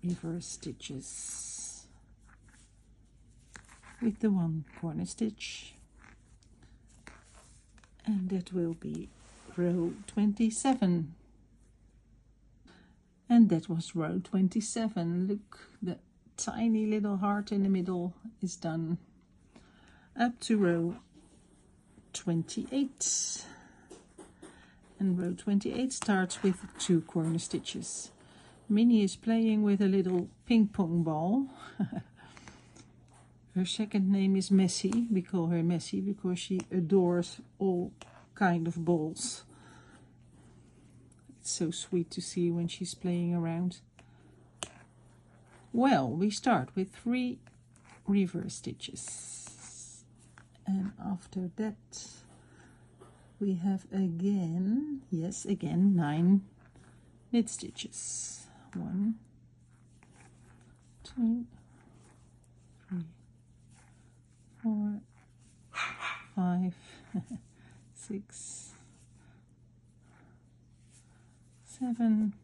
reverse stitches. With the one corner stitch. And that will be row 27 and that was row 27 look the tiny little heart in the middle is done. Up to row 28 and row 28 starts with two corner stitches Minnie is playing with a little ping pong ball Her second name is Messi. We call her Messi because she adores all kind of balls. It's so sweet to see when she's playing around. Well, we start with three reverse stitches. And after that, we have again, yes, again, nine knit stitches. One, two, three, four, five, six, seven,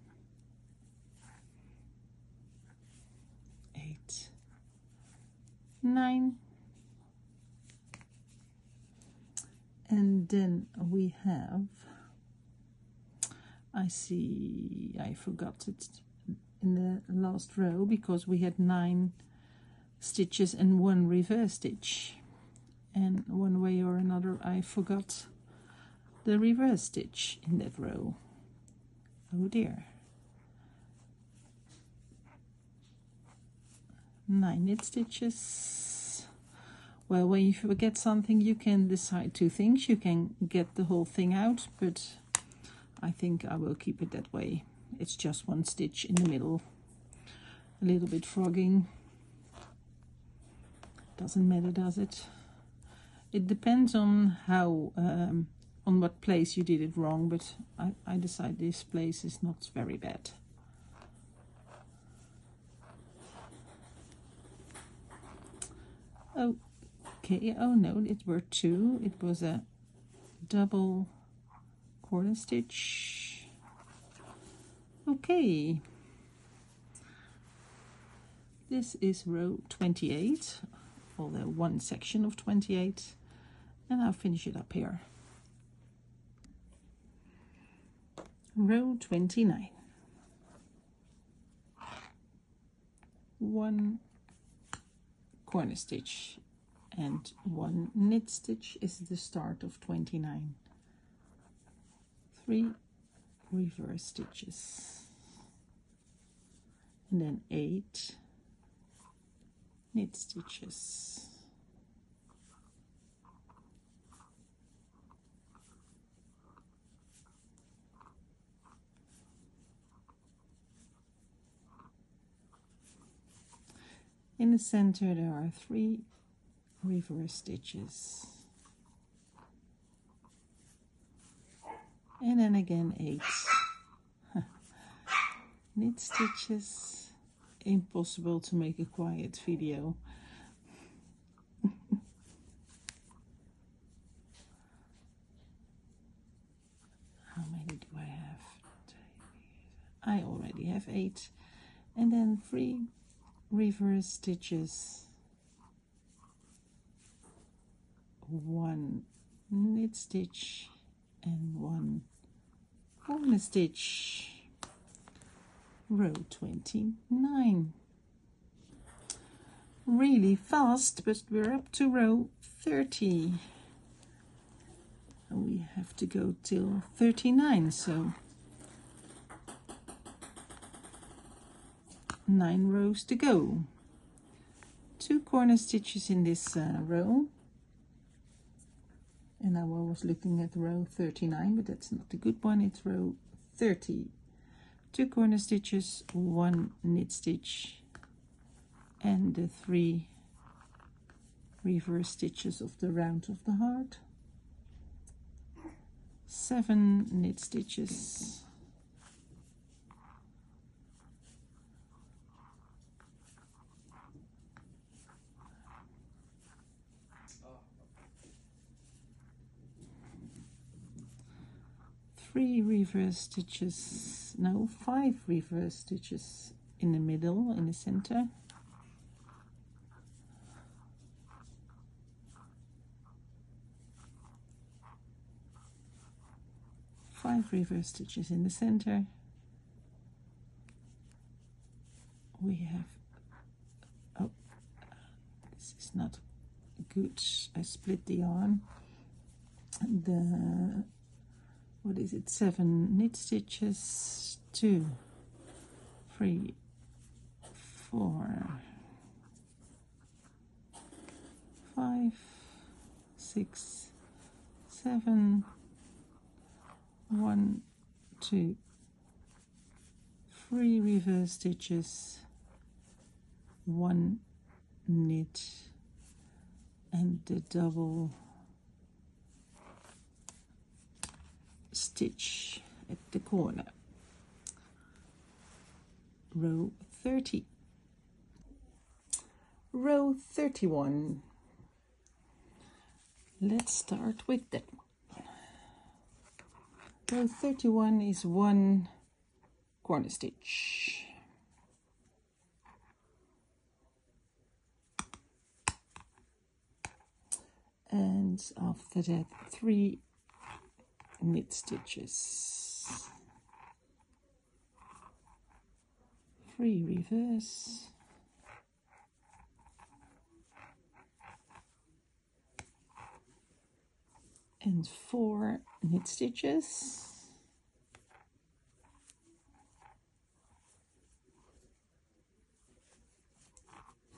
eight, nine, and then we have I see I forgot it in the last row because we had nine stitches and one reverse stitch. And one way or another I forgot the reverse stitch in that row. Oh dear. Nine knit stitches well when you forget something you can decide two things you can get the whole thing out but I think I will keep it that way it's just one stitch in the middle a little bit frogging doesn't matter, does it? It depends on how, um, on what place you did it wrong, but I, I decide this place is not very bad. Okay, oh no, it were two. It was a double corner stitch. Okay. This is row 28 although one section of 28 and I'll finish it up here. Row 29. One corner stitch and one knit stitch is the start of 29. Three reverse stitches and then eight knit stitches in the center there are three reverse stitches and then again eight knit stitches impossible to make a quiet video. How many do I have? I already have eight. And then three reverse stitches. One knit stitch and one corner stitch row 29. Really fast, but we're up to row 30. and We have to go till 39, so nine rows to go. Two corner stitches in this uh, row. And I was looking at row 39 but that's not the good one. It's row 30 two corner stitches one knit stitch and the three reverse stitches of the round of the heart. Seven knit stitches three reverse stitches no five reverse stitches in the middle in the center. Five reverse stitches in the center. We have oh this is not good. I split the yarn. The what is it seven knit stitches two three four five six seven one two three reverse stitches one knit and the double stitch at the corner. Row 30 row 31 let's start with that one. Row 31 is one corner stitch. And after that three knit stitches. Three reverse. And four knit stitches.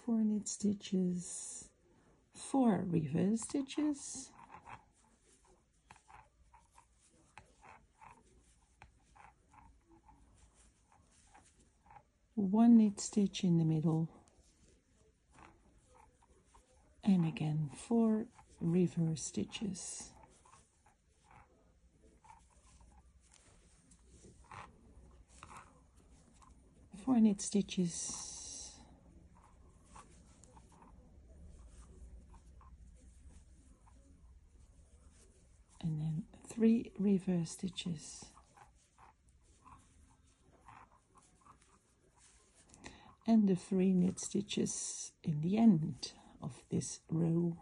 Four knit stitches. Four reverse stitches one knit stitch in the middle. And again four reverse stitches. Four knit stitches. And then three reverse stitches and the three knit stitches in the end of this row.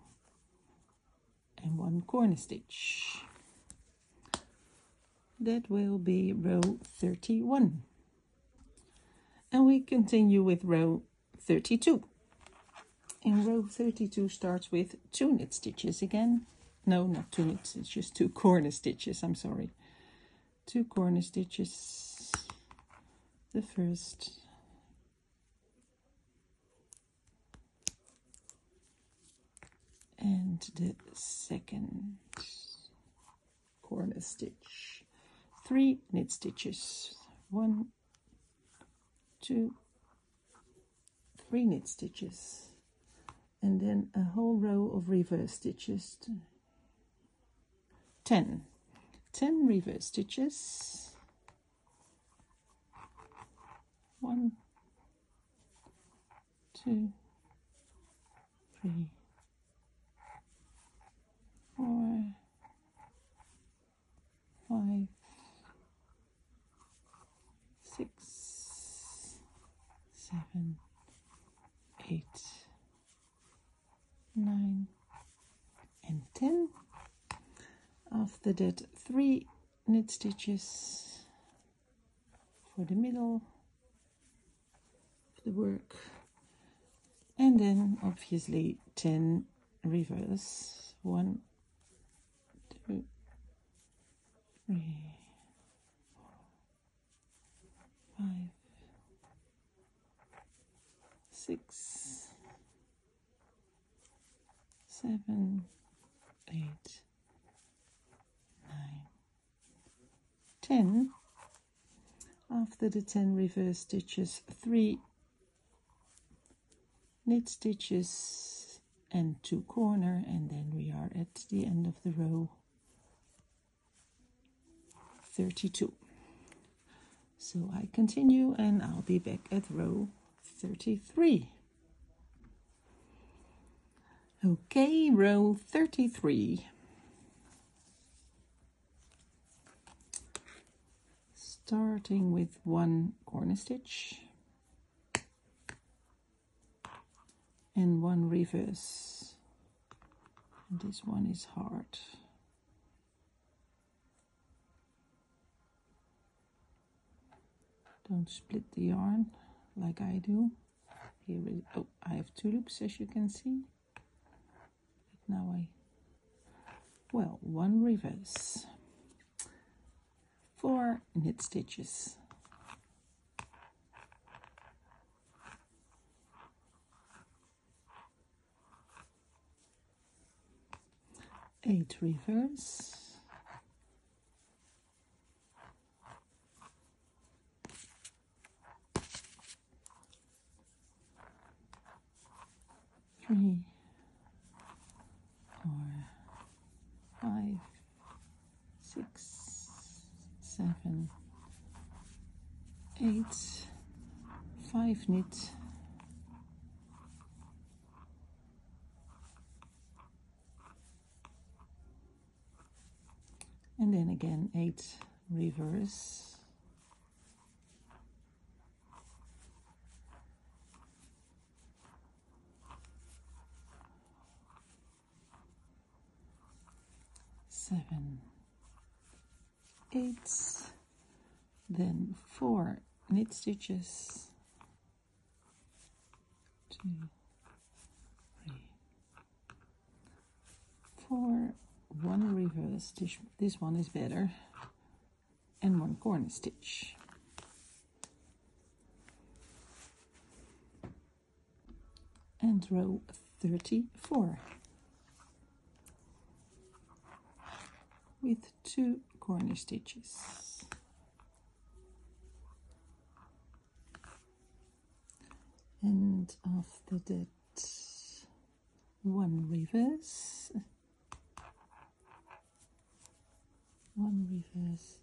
And one corner stitch. That will be row 31 and we continue with row 32 and row 32 starts with two knit stitches again. No not two knit stitches two corner stitches i'm sorry. Two corner stitches. The first and the second corner stitch. Three knit stitches. One two three knit stitches. And then a whole row of reverse stitches. 10 10 reverse stitches. One two three four, five, six, seven, eight, nine, and ten. After that, three knit stitches for the middle of the work, and then obviously 10 reverse one three, five, six, seven, eight, nine, ten. After the ten reverse stitches, three knit stitches and two corner and then we are at the end of the row 32 so I continue and I'll be back at row 33 okay row 33 starting with one corner stitch and one reverse. And this one is hard don't split the yarn like I do. Here is, oh I have two loops as you can see. But now I well one reverse. Four knit stitches. Eight reverse three four five six seven eight five knit. And then again eight reverse seven eight then four knit stitches. Two three four. One reverse stitch. This one is better. And one corner stitch. And row 34 with two corner stitches. And after that one reverse. One reverse.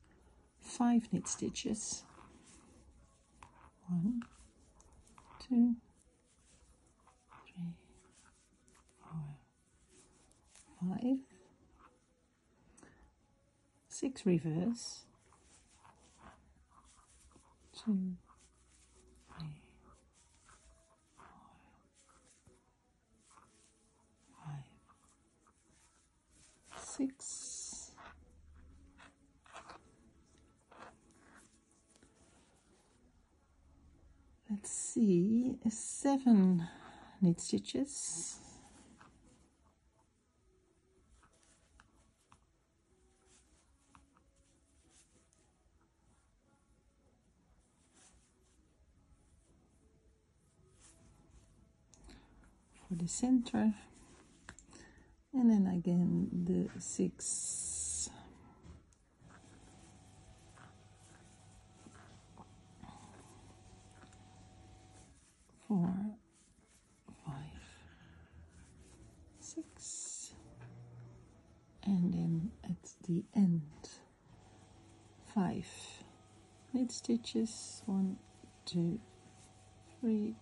Five knit stitches. One two three four five six reverse. Two three four five six. Let's see. Seven knit stitches for the center. And then again the six. Four five six. And then at the end five. Knit stitches. One two three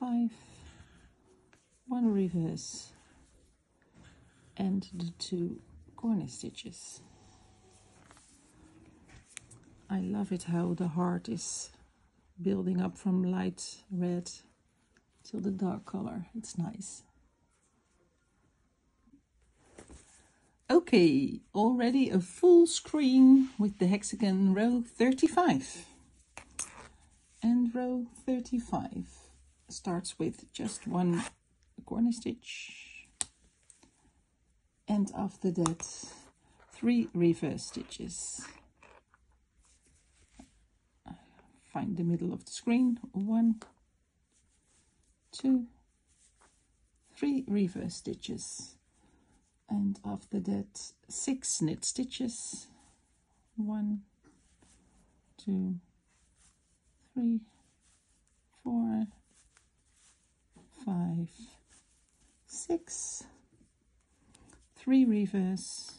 five one reverse and the two corner stitches. I love it how the heart is building up from light red to the dark color. It's nice. Okay already a full screen with the hexagon row 35 and row 35 starts with just one corner stitch. And after that three reverse stitches. Find the middle of the screen. One two three reverse stitches. And after that six knit stitches. One two three four five six three reverse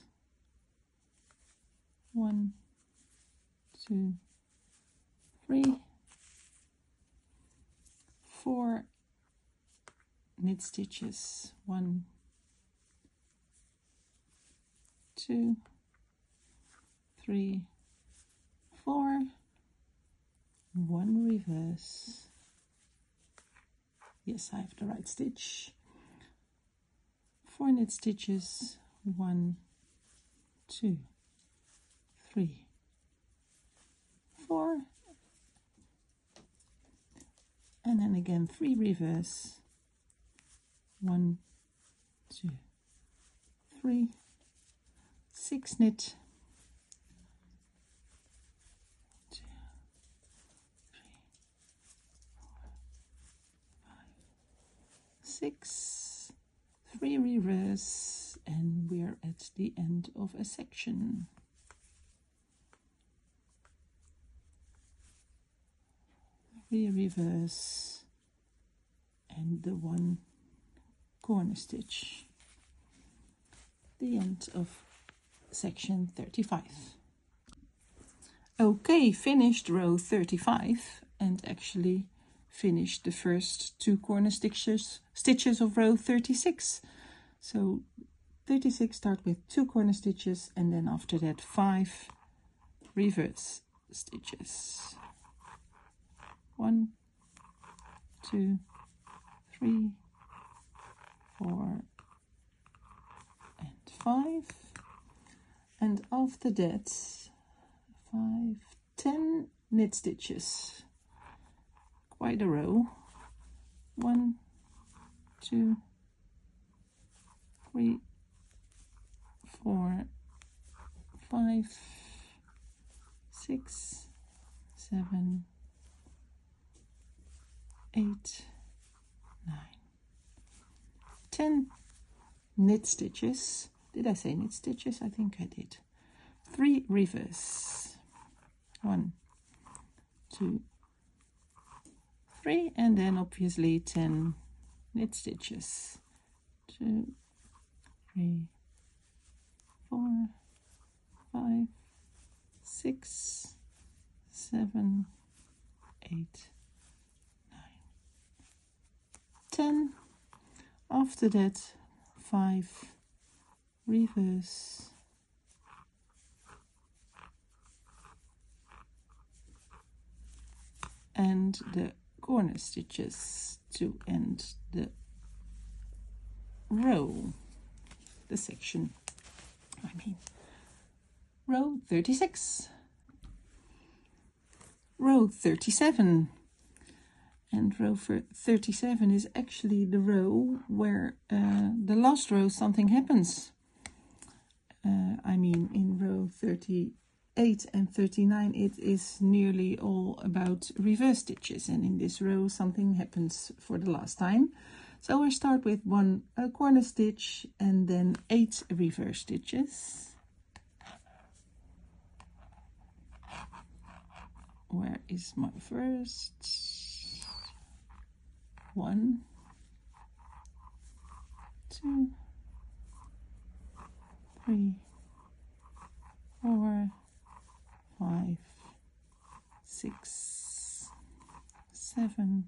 one two three four knit stitches one two three four one reverse yes I have the right stitch. Four knit stitches. One two three four. And then again three reverse. One two three six knit two three four five six three reverse and we're at the end of a section. Three reverse and the one corner stitch. The end of section 35 okay finished row 35 and actually finished the first two corner stitches stitches of row 36 so 36 start with two corner stitches and then after that five reverse stitches one, two, three, four, and five. And after that, five, ten knit stitches. Quite a row. One, two, three, four, five, six, seven, eight, nine, ten knit stitches. Did I say knit stitches? I think I did. Three reverse. One, two, three, and then obviously ten knit stitches. Two, three, four, five, six, seven, eight, 10 after that 5 reverse. And the corner stitches to end the row the section I mean row 36 row 37 and row 37 is actually the row where uh, the last row something happens. Uh, I mean in row 38 and 39 it is nearly all about reverse stitches and in this row something happens for the last time. So I start with one corner stitch and then eight reverse stitches. Where is my first? one, two, three, four, five, six, seven,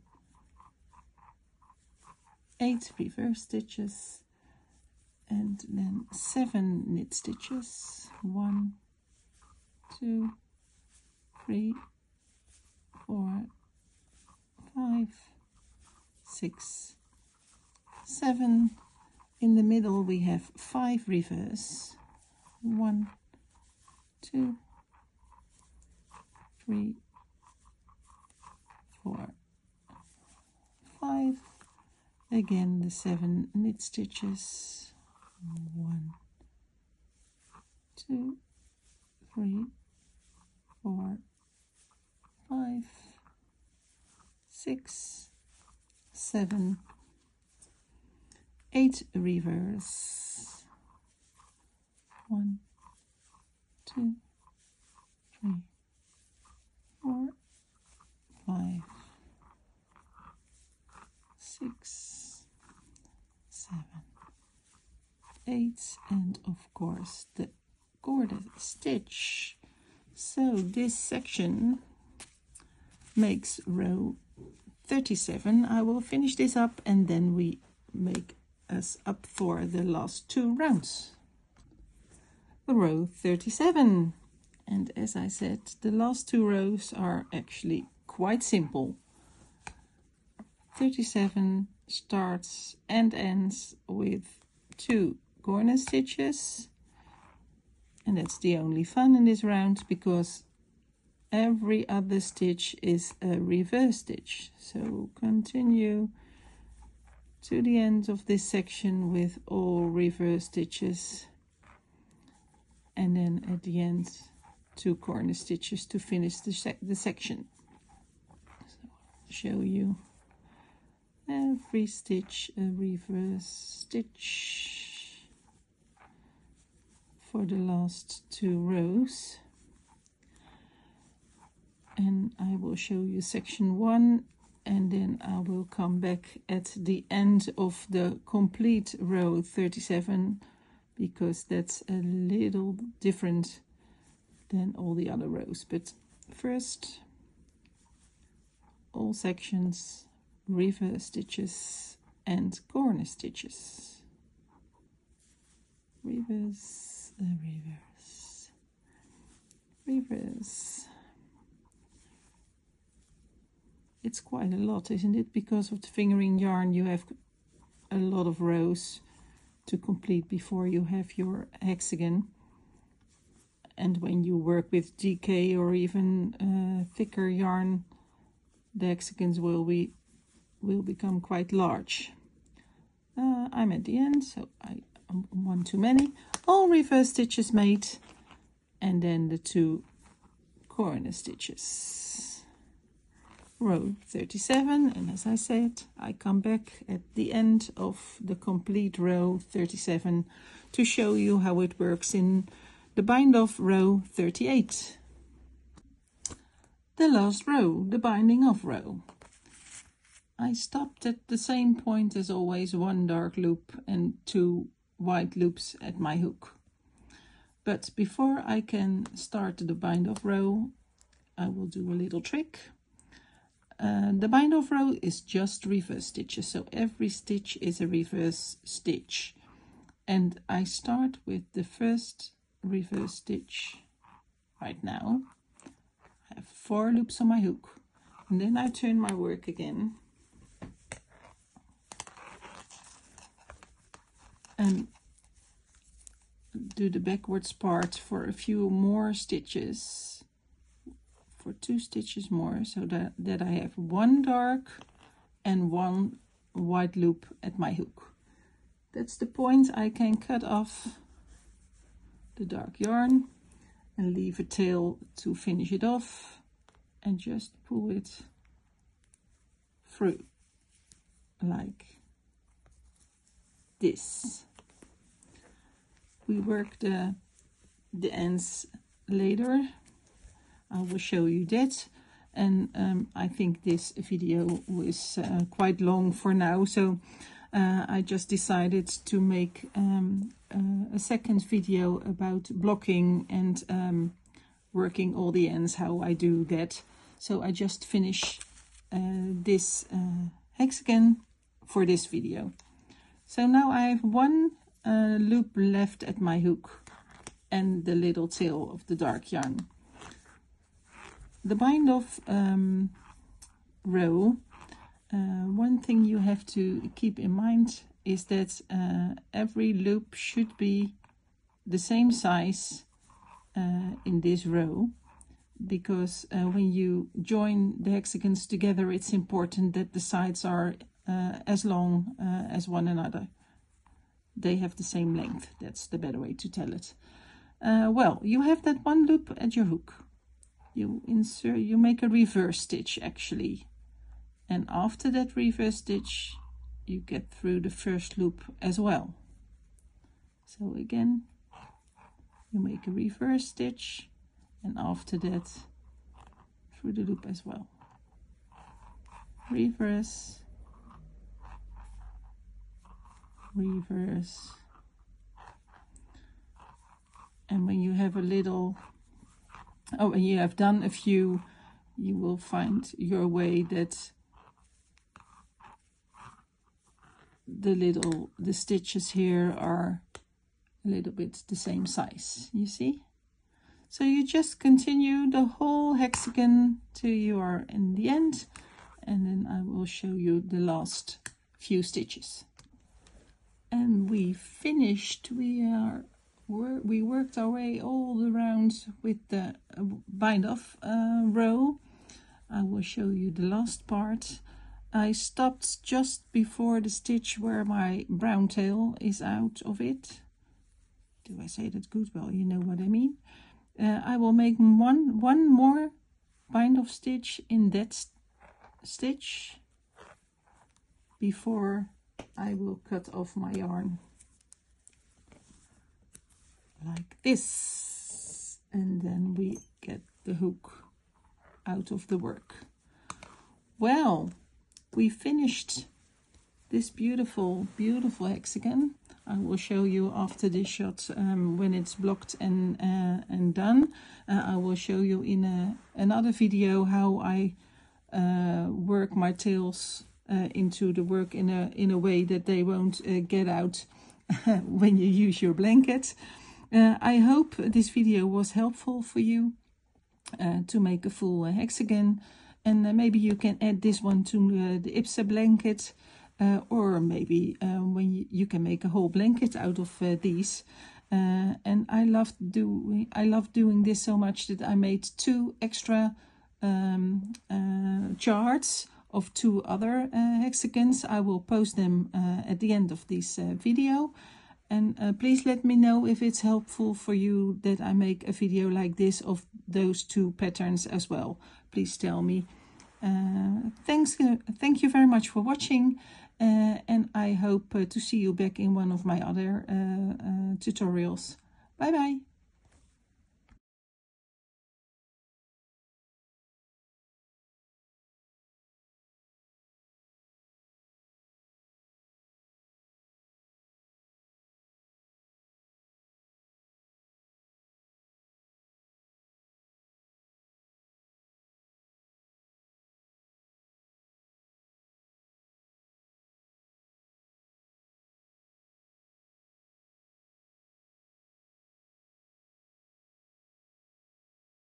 eight reverse stitches and then seven knit stitches one two three four five six, seven. In the middle we have five reverse. One, two, three, four, five. Again the seven knit stitches. One, two, three, four, five, six, seven, eight reverse, one. Two. Three four five six seven eight and of course the corner stitch. So this section makes row 37 I will finish this up and then we make us up for the last two rounds. Row 37 and as I said the last two rows are actually quite simple. 37 starts and ends with two corner stitches. And that's the only fun in this round because every other stitch is a reverse stitch. So continue to the end of this section with all reverse stitches. And then at the end two corner stitches to finish the, sec the section. So show you every stitch a reverse stitch for the last two rows. And I will show you section one and then I will come back at the end of the complete row 37 because that's a little different than all the other rows. But first all sections reverse stitches and corner stitches. Reverse uh, reverse reverse it's quite a lot isn't it? Because of the fingering yarn you have a lot of rows to complete before you have your hexagon and when you work with DK or even uh, thicker yarn the hexagons will be will become quite large. Uh, I'm at the end so I one too many. All reverse stitches made and then the two corner stitches. Row 37 and as I said I come back at the end of the complete row 37 to show you how it works in the bind off row 38 the last row the binding off row. I stopped at the same point as always one dark loop and two white loops at my hook. But before I can start the bind off row I will do a little trick. Uh, the bind off row is just reverse stitches so every stitch is a reverse stitch. And I start with the first reverse stitch right now I have four loops on my hook and then I turn my work again and do the backwards part for a few more stitches for two stitches more so that, that I have one dark and one white loop at my hook. That's the point I can cut off the dark yarn and leave a tail to finish it off and just pull it through like this. We work the, the ends later. I will show you that. And um, I think this video was uh, quite long for now. So uh, I just decided to make um, a second video about blocking and um, working all the ends how I do that. So I just finish uh, this uh, hexagon for this video. So now I have one uh, loop left at my hook and the little tail of the dark yarn. The bind off um, row, uh, one thing you have to keep in mind is that uh, every loop should be the same size uh, in this row because uh, when you join the hexagons together it's important that the sides are uh, as long uh, as one another. They have the same length, that's the better way to tell it. well, you have that one loop at your hook you insert you make a reverse stitch actually and after that reverse stitch you get through the first loop as well. So again you make a reverse stitch and after that through the loop as well. Reverse. Reverse. And when you have a little oh and you have done a few you will find your way that the little the stitches here are a little bit the same size you see? So you just continue the whole hexagon till you are in the end and then I will show you the last few stitches. And we finished we are we worked our way all around with the uh, bind off uh, row. I will show you the last part I stopped just before the stitch where my brown tail is out of it. Do I say that good? Well you know what I mean. Uh, I will make one one more bind off stitch in that st stitch before I will cut off my yarn. Like this. And then we get the hook out of the work. Well we finished this beautiful beautiful hexagon. I will show you after this shot um, when it's blocked and uh, and done. Uh, I will show you in a, another video how I uh, work my tails uh, into the work in a in a way that they won't uh, get out when you use your blanket. Uh, I hope this video was helpful for you to make a full hexagon and maybe you can add this one to the IPSA blanket uh, or maybe um, when you, you, can make a whole blanket out of uh, these. Uh, and I love doing I love doing this so much that I made two extra um, uh, charts of two other uh, hexagons. I will post them uh, at the end of this video. And please let me know if it's helpful for you that I make a video like this of those two patterns as well. Please tell me. thanks, thank you very much for watching. Uh, and I hope uh, to see you back in one of my other uh, tutorials. Bye bye!